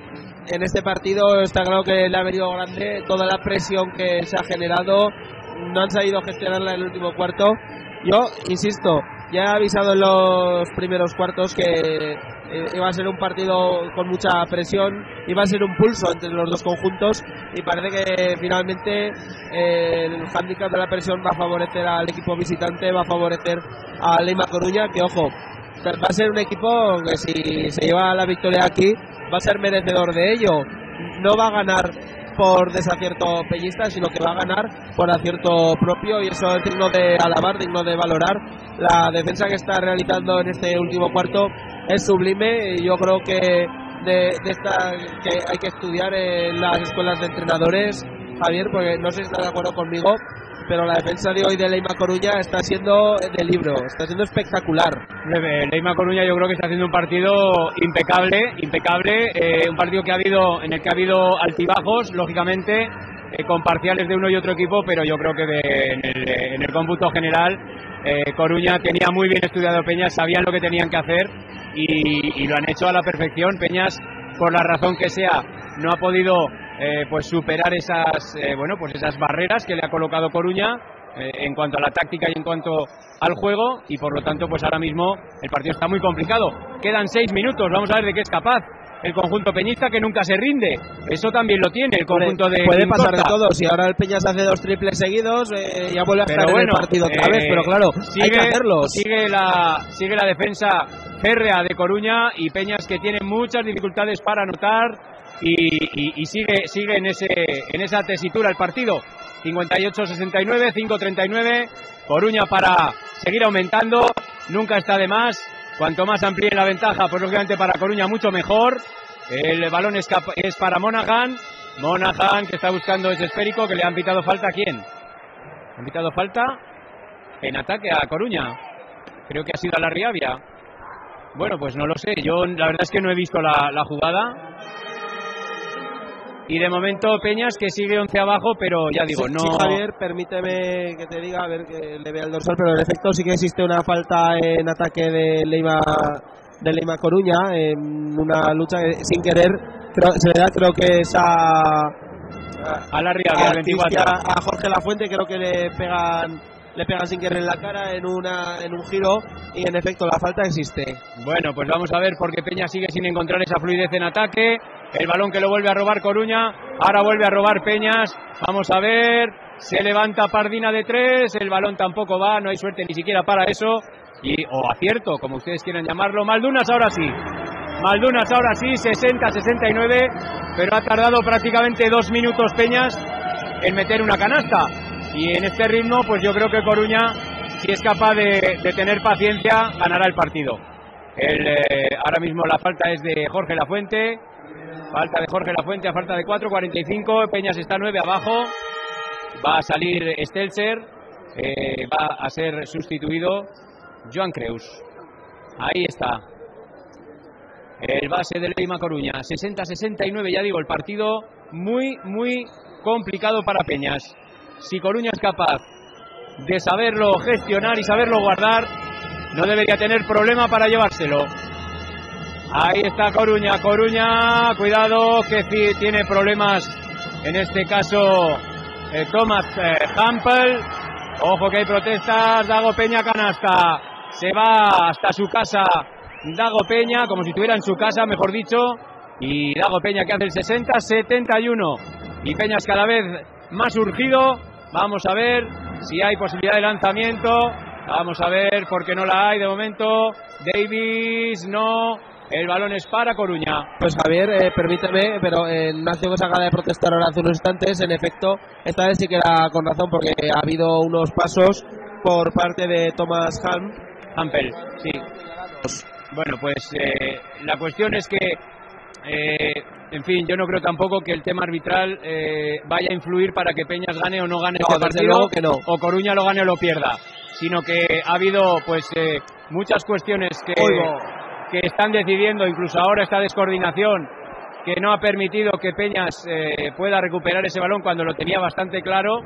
en este partido está claro que le ha venido grande toda la presión que se ha generado. No han sabido gestionarla en el último cuarto. Yo insisto, ya he avisado en los primeros cuartos que eh, iba a ser un partido con mucha presión, iba a ser un pulso entre los dos conjuntos y parece que finalmente eh, el handicap de la presión va a favorecer al equipo visitante, va a favorecer a Leima Coruña, que ojo, va a ser un equipo que si se lleva la victoria aquí va a ser merecedor de ello. No va a ganar por desacierto peñista, sino que va a ganar por acierto propio y eso es digno de alabar, digno de valorar. La defensa que está realizando en este último cuarto es sublime y yo creo que de, de esta que hay que estudiar en las escuelas de entrenadores, Javier, porque no sé si está de acuerdo conmigo, pero la defensa de hoy de Leima Coruña está siendo de libro, está siendo espectacular. Eh, Leima Coruña yo creo que está haciendo un partido impecable, impecable, eh, un partido que ha habido en el que ha habido altibajos, lógicamente, eh, con parciales de uno y otro equipo, pero yo creo que de- en, el, en el cómputo general eh, Coruña tenía muy bien estudiado Peñas, sabían lo que tenían que hacer y, y lo han hecho a la perfección. Peñas, por la razón que sea, no ha podido eh, pues superar esas eh, bueno pues esas barreras que le ha colocado Coruña eh, en cuanto a la táctica y en cuanto al juego y por lo tanto pues ahora mismo el partido está muy complicado quedan seis minutos vamos a ver de qué es capaz el conjunto peñista que nunca se rinde eso también lo tiene el conjunto de Puede pasar de todo. Si ahora el Peñas hace dos triples seguidos, eh, ya vuelve a estar bueno en el partido otra eh, vez. Pero claro, sigue, hay que hacerlo. sigue la sigue la defensa férrea de Coruña y Peñas que tiene muchas dificultades para anotar y, sigue sigue en ese en esa tesitura el partido 58-69 5-39 Coruña para seguir aumentando nunca está de más cuanto más amplíe la ventaja pues lógicamente para Coruña mucho mejor el balón es, es para Monaghan Monaghan que está buscando ese esférico que le han pitado falta a quién han pitado falta en ataque a Coruña. Creo que ha sido a la Riavia. Bueno, pues no lo sé. Yo la verdad es que no he visto la jugada. Y de momento Peñas que sigue 11 abajo, pero ya digo, Sí, no. sí, Javier, permíteme que te diga, a ver que le vea el dorsal, pero en efecto sí que existe una falta en ataque de Leima, de Leima Coruña, en una lucha que, sin querer, creo, se le da creo que es a, a la a, el 24. a- a Jorge Lafuente, creo que le pegan le pegan sin querer en la cara en una en un giro y en efecto la falta existe. Bueno, pues vamos a ver porque Peña sigue sin encontrar esa fluidez en ataque. El balón que lo vuelve a robar Coruña. Ahora vuelve a robar Peñas. Vamos a ver. Se levanta Pardina de tres. El balón tampoco va. No hay suerte ni siquiera para eso. Y, o acierto, como ustedes quieran llamarlo. Maldunas ahora sí. Maldunas ahora sí. 60-69. Pero ha tardado prácticamente dos minutos Peñas en meter una canasta. Y en este ritmo, pues yo creo que Coruña, si es capaz de, tener paciencia, ganará el partido. Eh, ahora mismo la falta es de Jorge Lafuente. Falta de Jorge Lafuente a falta de 4.45. Peñas está 9 abajo. Va a salir Stelzer. eh, va a ser sustituido Joan Creus. Ahí está. El base del Leima Coruña. 60-69, ya digo, el partido muy, muy complicado para Peñas. Si Coruña es capaz de saberlo gestionar y saberlo guardar, no debería tener problema para llevárselo. Ahí está Coruña, Coruña, cuidado que tiene problemas en este caso eh, Thomas eh, Hampel. Ojo que hay protestas, Dago Peña canasta. Se va hasta su casa Dago Peña, como si estuviera en su casa, mejor dicho. Y Dago Peña que hace el 60-71. Y Peñas cada vez más urgido. Vamos a ver si hay posibilidad de lanzamiento. Vamos a ver por qué no la hay de momento. Davis no. El balón es para Coruña. Pues Javier, eh, permíteme, pero eh, Ignacio que se acaba de protestar ahora hace unos instantes, en efecto, esta vez sí que era con razón porque ha habido unos pasos por parte de Thomas. Hampel, sí. Bueno, pues eh, la cuestión es que, eh, en fin, yo no creo tampoco que el tema arbitral eh, vaya a influir para que Peñas gane o no gane No, este partido, luego que no. o Coruña lo gane o lo pierda, sino que ha habido pues eh, muchas cuestiones que, que están decidiendo, incluso ahora esta descoordinación que no ha permitido que Peñas eh, pueda recuperar ese balón cuando lo tenía bastante claro.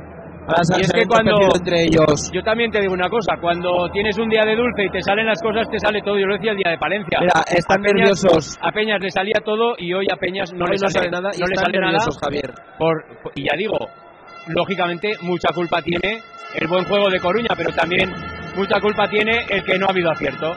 Ahora Y es que cuando- entre ellos. Yo también te digo una cosa, cuando tienes un día de dulce y te salen las cosas, te sale todo. Yo lo decía el día de Palencia. Mira, están A Peñas- nerviosos. A Peñas le salía todo y hoy a Peñas no, le, sale, nada no le sale nada. Javier. Por, y ya digo, lógicamente mucha culpa tiene el buen juego de Coruña, pero también mucha culpa tiene el que no ha habido acierto.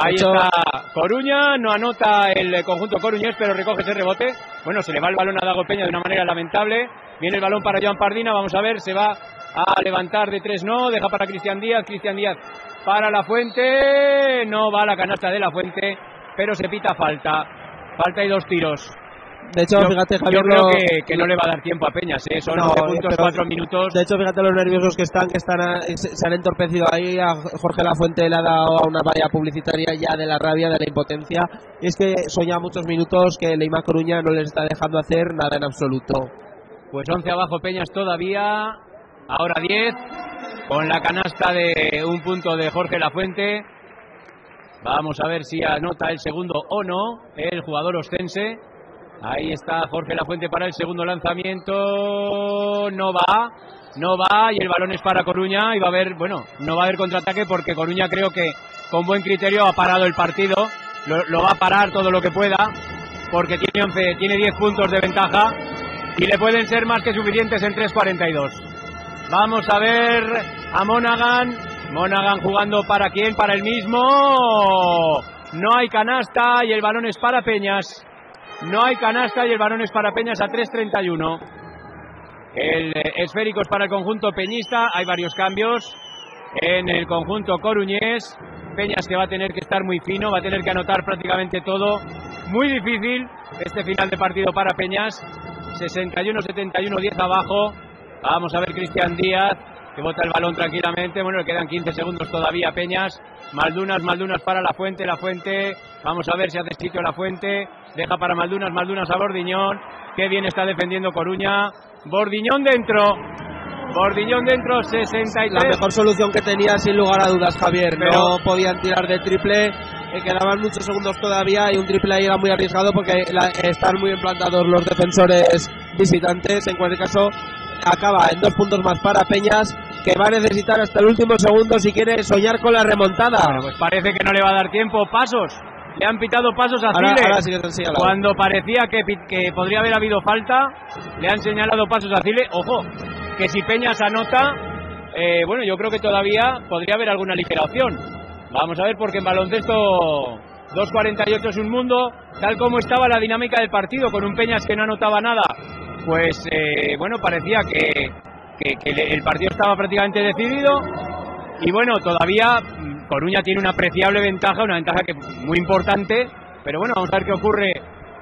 Ahí está Coruña, no anota el conjunto coruñés, pero recoge ese rebote. Bueno, se le va el balón a Dago Peña de una manera lamentable. Viene el balón para Joan Pardina, vamos a ver, se va a levantar de tres, no, deja para Cristian Díaz, Cristian Díaz para la fuente, no va a la canasta de la fuente, pero se pita falta. Falta y dos tiros. De hecho, Yo- fíjate, yo Javier, creo lo- que, que no le va a dar tiempo a Peñas, ¿eh? son No, 11 eh, puntos, pero- 4 minutos. De hecho, fíjate los nerviosos que están, que están a- se, se han entorpecido ahí. A Jorge Lafuente le ha dado a una valla publicitaria ya de la rabia, de la impotencia. Y es que son ya muchos minutos que Leima Coruña no les está dejando hacer nada en absoluto. Pues 11 abajo Peñas todavía, ahora 10, con la canasta de un punto de Jorge Lafuente. Vamos a ver si anota el segundo o no, el jugador ostense. Ahí está Jorge Lafuente para el segundo lanzamiento. No va, no va y el balón es para Coruña y va a haber, bueno, no va a haber contraataque porque Coruña creo que con buen criterio ha parado el partido. Lo, lo va a parar todo lo que pueda porque tiene 11, tiene 10 puntos de ventaja y le pueden ser más que suficientes en 3.42. Vamos a ver a Monaghan. Monaghan jugando para quién, para el mismo. No hay canasta y el balón es para Peñas. No hay canasta y el balón es para Peñas a 3.31. El eh, esférico es para el conjunto peñista. Hay varios cambios en el conjunto coruñés. Peñas que va a tener que estar muy fino, va a tener que anotar prácticamente todo. Muy difícil este final de partido para Peñas. 61-71, 10 abajo. Vamos a ver Cristian Díaz, que bota el balón tranquilamente. Bueno, le quedan 15 segundos todavía Peñas. Maldunas, Maldunas para la fuente, la fuente. Vamos a ver si hace sitio la fuente. Deja para Maldunas, Maldunas a Bordiñón. Qué bien está defendiendo Coruña. Bordiñón dentro. Bordiñón dentro, 63. La mejor solución que tenía, sin lugar a dudas, Javier. Pero- No podían tirar de triple. eh, quedaban muchos segundos todavía y un triple ahí era muy arriesgado porque la- están muy implantados los defensores visitantes. En cualquier caso, acaba en dos puntos más para Peñas, que va a necesitar hasta el último segundo si quiere soñar con la remontada. Bueno, pues parece que no le va a dar tiempo. Pasos. Le han pitado pasos a Ahora, Zile. ahora sí que te han señalado. Cuando parecía que, que podría haber habido falta, le han señalado pasos a Zile. Ojo, que si Peñas anota, eh, bueno, yo creo que todavía podría haber alguna ligera opción. Vamos a ver, porque en baloncesto 2.48 es un mundo, tal como estaba la dinámica del partido, con un Peñas que no anotaba nada, pues eh, bueno, parecía que, que- el partido estaba prácticamente decidido. Y bueno, todavía mm, Coruña tiene una apreciable ventaja, una ventaja que muy importante, pero bueno, vamos a ver qué ocurre,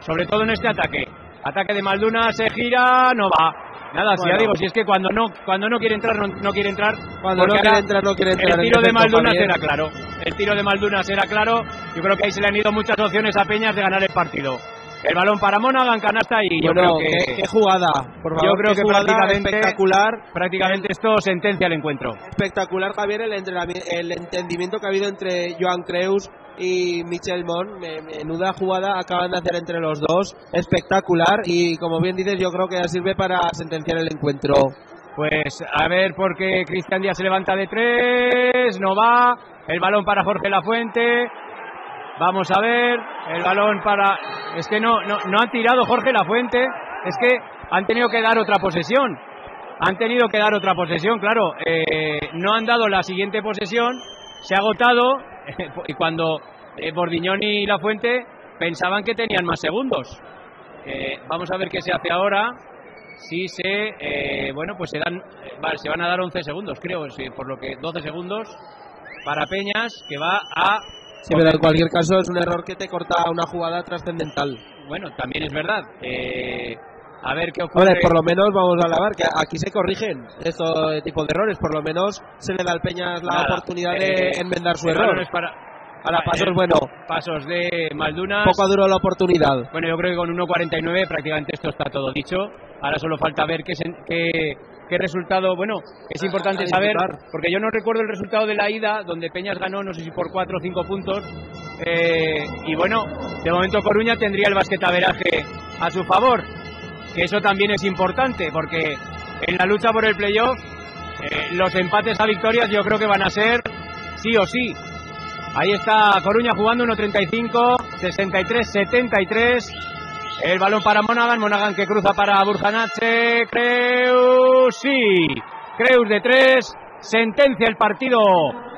sobre todo en este ataque. Ataque de Malduna, se gira, no va. Nada, si ya digo, si es que cuando no cuando no quiere entrar, no, no quiere entrar. Cuando no quiere entrar, no quiere entrar. El tiro de Javier. era claro. El tiro de Maldunas era claro. Yo creo que ahí se le han ido muchas opciones a Peñas de ganar el partido. El balón para Monaghan, canasta y yo Bueno, creo que qué, qué jugada. Por favor, yo creo que prácticamente espectacular. prácticamente esto sentencia el encuentro. espectacular, Javier, el, el entendimiento que ha habido entre Joan Creus y Michel Mon. Me- Menuda jugada acaban de hacer entre los dos. Espectacular. Y como bien dices, yo creo que ya sirve para sentenciar el encuentro. Pues a ver, porque Cristian Díaz se levanta de tres, no va. El balón para Jorge Lafuente. Vamos a ver, el balón para. Es que no, no, no ha tirado Jorge Lafuente. Es que han tenido que dar otra posesión. Han tenido que dar otra posesión, claro. eh, no han dado la siguiente posesión. Se ha agotado. Y cuando eh, Bordiñón y Lafuente pensaban que tenían más segundos. Eh, vamos a ver qué se hace ahora si se eh, bueno pues se dan eh, se van a dar 11 segundos creo por lo que 12 segundos para Peñas que va a Sí, pero en cualquier caso es un error que te corta una jugada trascendental. Bueno, también es verdad. Eh, a ver qué ocurre. Hombre, por lo menos vamos a alabar que aquí se corrigen estos tipos de errores. Por lo menos se le da al Peñas la Nada, oportunidad eh, de enmendar su error. para, Ahora, pasos, eh, bueno, pasos de Maldunas. poco duro la oportunidad. Bueno, yo creo que con 1.49 prácticamente esto está todo dicho. Ahora solo falta ver qué, sen- qué, qué resultado. Bueno, es importante a saber, porque yo no recuerdo el resultado de la ida, donde Peñas ganó, no sé si por 4 o 5 puntos. Eh, y bueno, de momento Coruña tendría el basquetaveraje a su favor, que eso también es importante, porque en la lucha por el playoff, eh, los empates a victorias yo creo que van a ser sí o sí. Ahí está Coruña jugando 1.35, 63-73. El balón para Monaghan, Monaghan que cruza para Burjanache, Creus, sí, Creus de tres, sentencia el partido.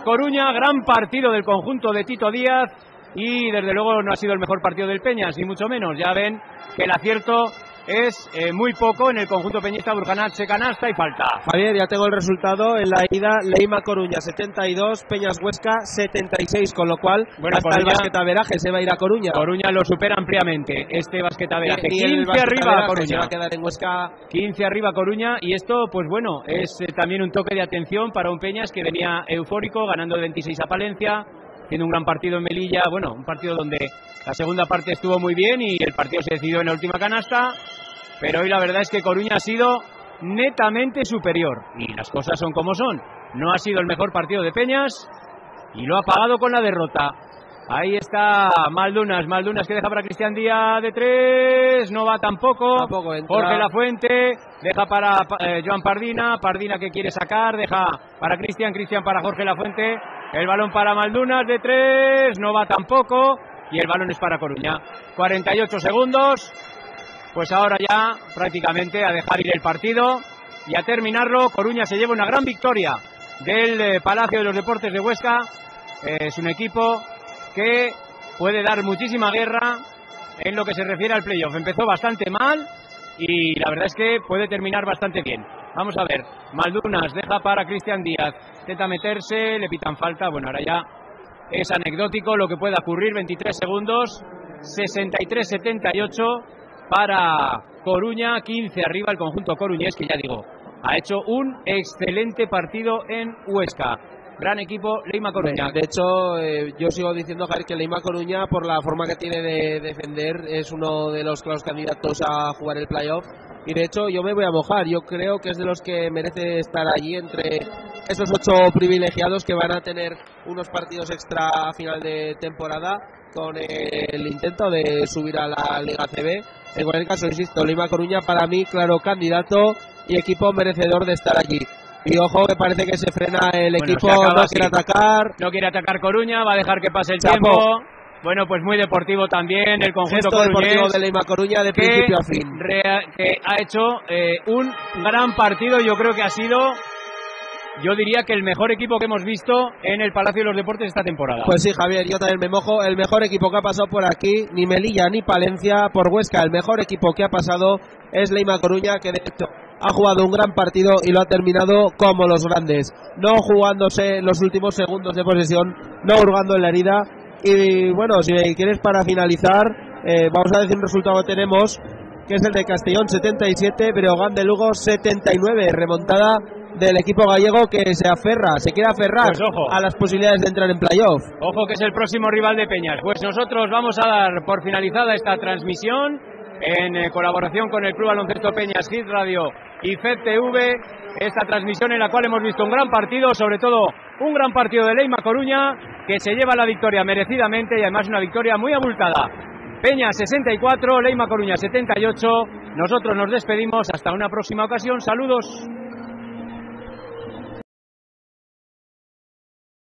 Coruña, gran partido del conjunto de Tito Díaz y desde luego no ha sido el mejor partido del Peñas, ni mucho menos, ya ven que el acierto es eh, muy poco en el conjunto peñista, Burjanache canasta y falta. Javier, ya tengo el resultado. En la ida, Leima Coruña 72, Peñas Huesca 76, con lo cual Bueno, hasta el Coruña- basquetaveraje se va a ir a Coruña. Coruña lo supera ampliamente, este basquetaveraje, Ni el 15 arriba se Coruña. va a quedar en Huesca 15 arriba Coruña y esto pues bueno es eh, también un toque de atención para un Peñas que venía eufórico ganando de 26 a Palencia haciendo un gran partido en Melilla bueno un partido donde la segunda parte estuvo muy bien y el partido se decidió en la última canasta pero hoy la verdad es que Coruña ha sido netamente superior. Y las cosas son como son. No ha sido el mejor partido de Peñas y lo ha pagado con la derrota Ahí está Maldunas, Maldunas que deja para Cristian Díaz de tres, no va tampoco. Tampoco. Jorge Lafuente, deja para eh, Joan Pardina, Pardina que quiere sacar, deja para Cristian, Cristian para Jorge Lafuente, el balón para Maldunas de tres, no va tampoco, y el balón es para Coruña. 48 segundos, pues ahora ya prácticamente a dejar ir el partido y a terminarlo, Coruña se lleva una gran victoria del eh, Palacio de los Deportes de Huesca, Eh, es un equipo que puede dar muchísima guerra en lo que se refiere al playoff. Empezó bastante mal y la verdad es que puede terminar bastante bien. Vamos a ver, Maldunas deja para Cristian Díaz, intenta meterse, le pitan falta, bueno, ahora ya es anecdótico lo que pueda ocurrir, 23 segundos, 63-78 para Coruña, 15 arriba el conjunto coruñés que ya digo, ha hecho un excelente partido en Huesca. Gran equipo, Leima Coruña. De hecho, eh, yo sigo diciendo, Javier, que Leima Coruña, por la forma que tiene de defender, es uno de los claros candidatos a jugar el playoff. Y de hecho, yo me voy a mojar. Yo creo que es de los que merece estar allí entre esos ocho privilegiados que van a tener unos partidos extra a final de temporada con el intento de subir a la Liga CB. En cualquier caso, insisto, Lima Coruña para mí, claro candidato y equipo merecedor de estar allí. Y ojo que parece que se frena el Bueno, equipo, no quiere atacar. No quiere atacar Coruña, va a dejar que pase el Chapo. tiempo. Bueno, pues muy deportivo también el conjunto deportivo de Lima Coruña de que, principio a fin. rea- que ha hecho eh, un gran partido. Yo creo que ha sido, yo diría que el mejor equipo que hemos visto en el Palacio de los Deportes esta temporada. Pues sí, Javier, yo también me mojo. El mejor equipo que ha pasado por aquí, ni Melilla ni Palencia, por Huesca. El mejor equipo que ha pasado es Lima Coruña, que de hecho ha jugado un gran partido y lo ha terminado como los grandes. No jugándose los últimos segundos de posesión, no hurgando en la herida. Y bueno, si quieres para finalizar, eh, vamos a decir un resultado que tenemos, que es el de Castellón 77, Breogán de Lugo 79, remontada del equipo gallego que se aferra, se quiere aferrar Pues ojo. a las posibilidades de entrar en playoff. Ojo que es el próximo rival de Peñas. Pues nosotros vamos a dar por finalizada esta transmisión en eh, colaboración con el Club Baloncesto Peñas Hit Radio y FedTV. Esta transmisión en la cual hemos visto un gran partido, sobre todo un gran partido de Leima Coruña, que se lleva la victoria merecidamente y además una victoria muy abultada. Peña 64, Leima Coruña 78. Nosotros nos despedimos hasta una próxima ocasión. Saludos.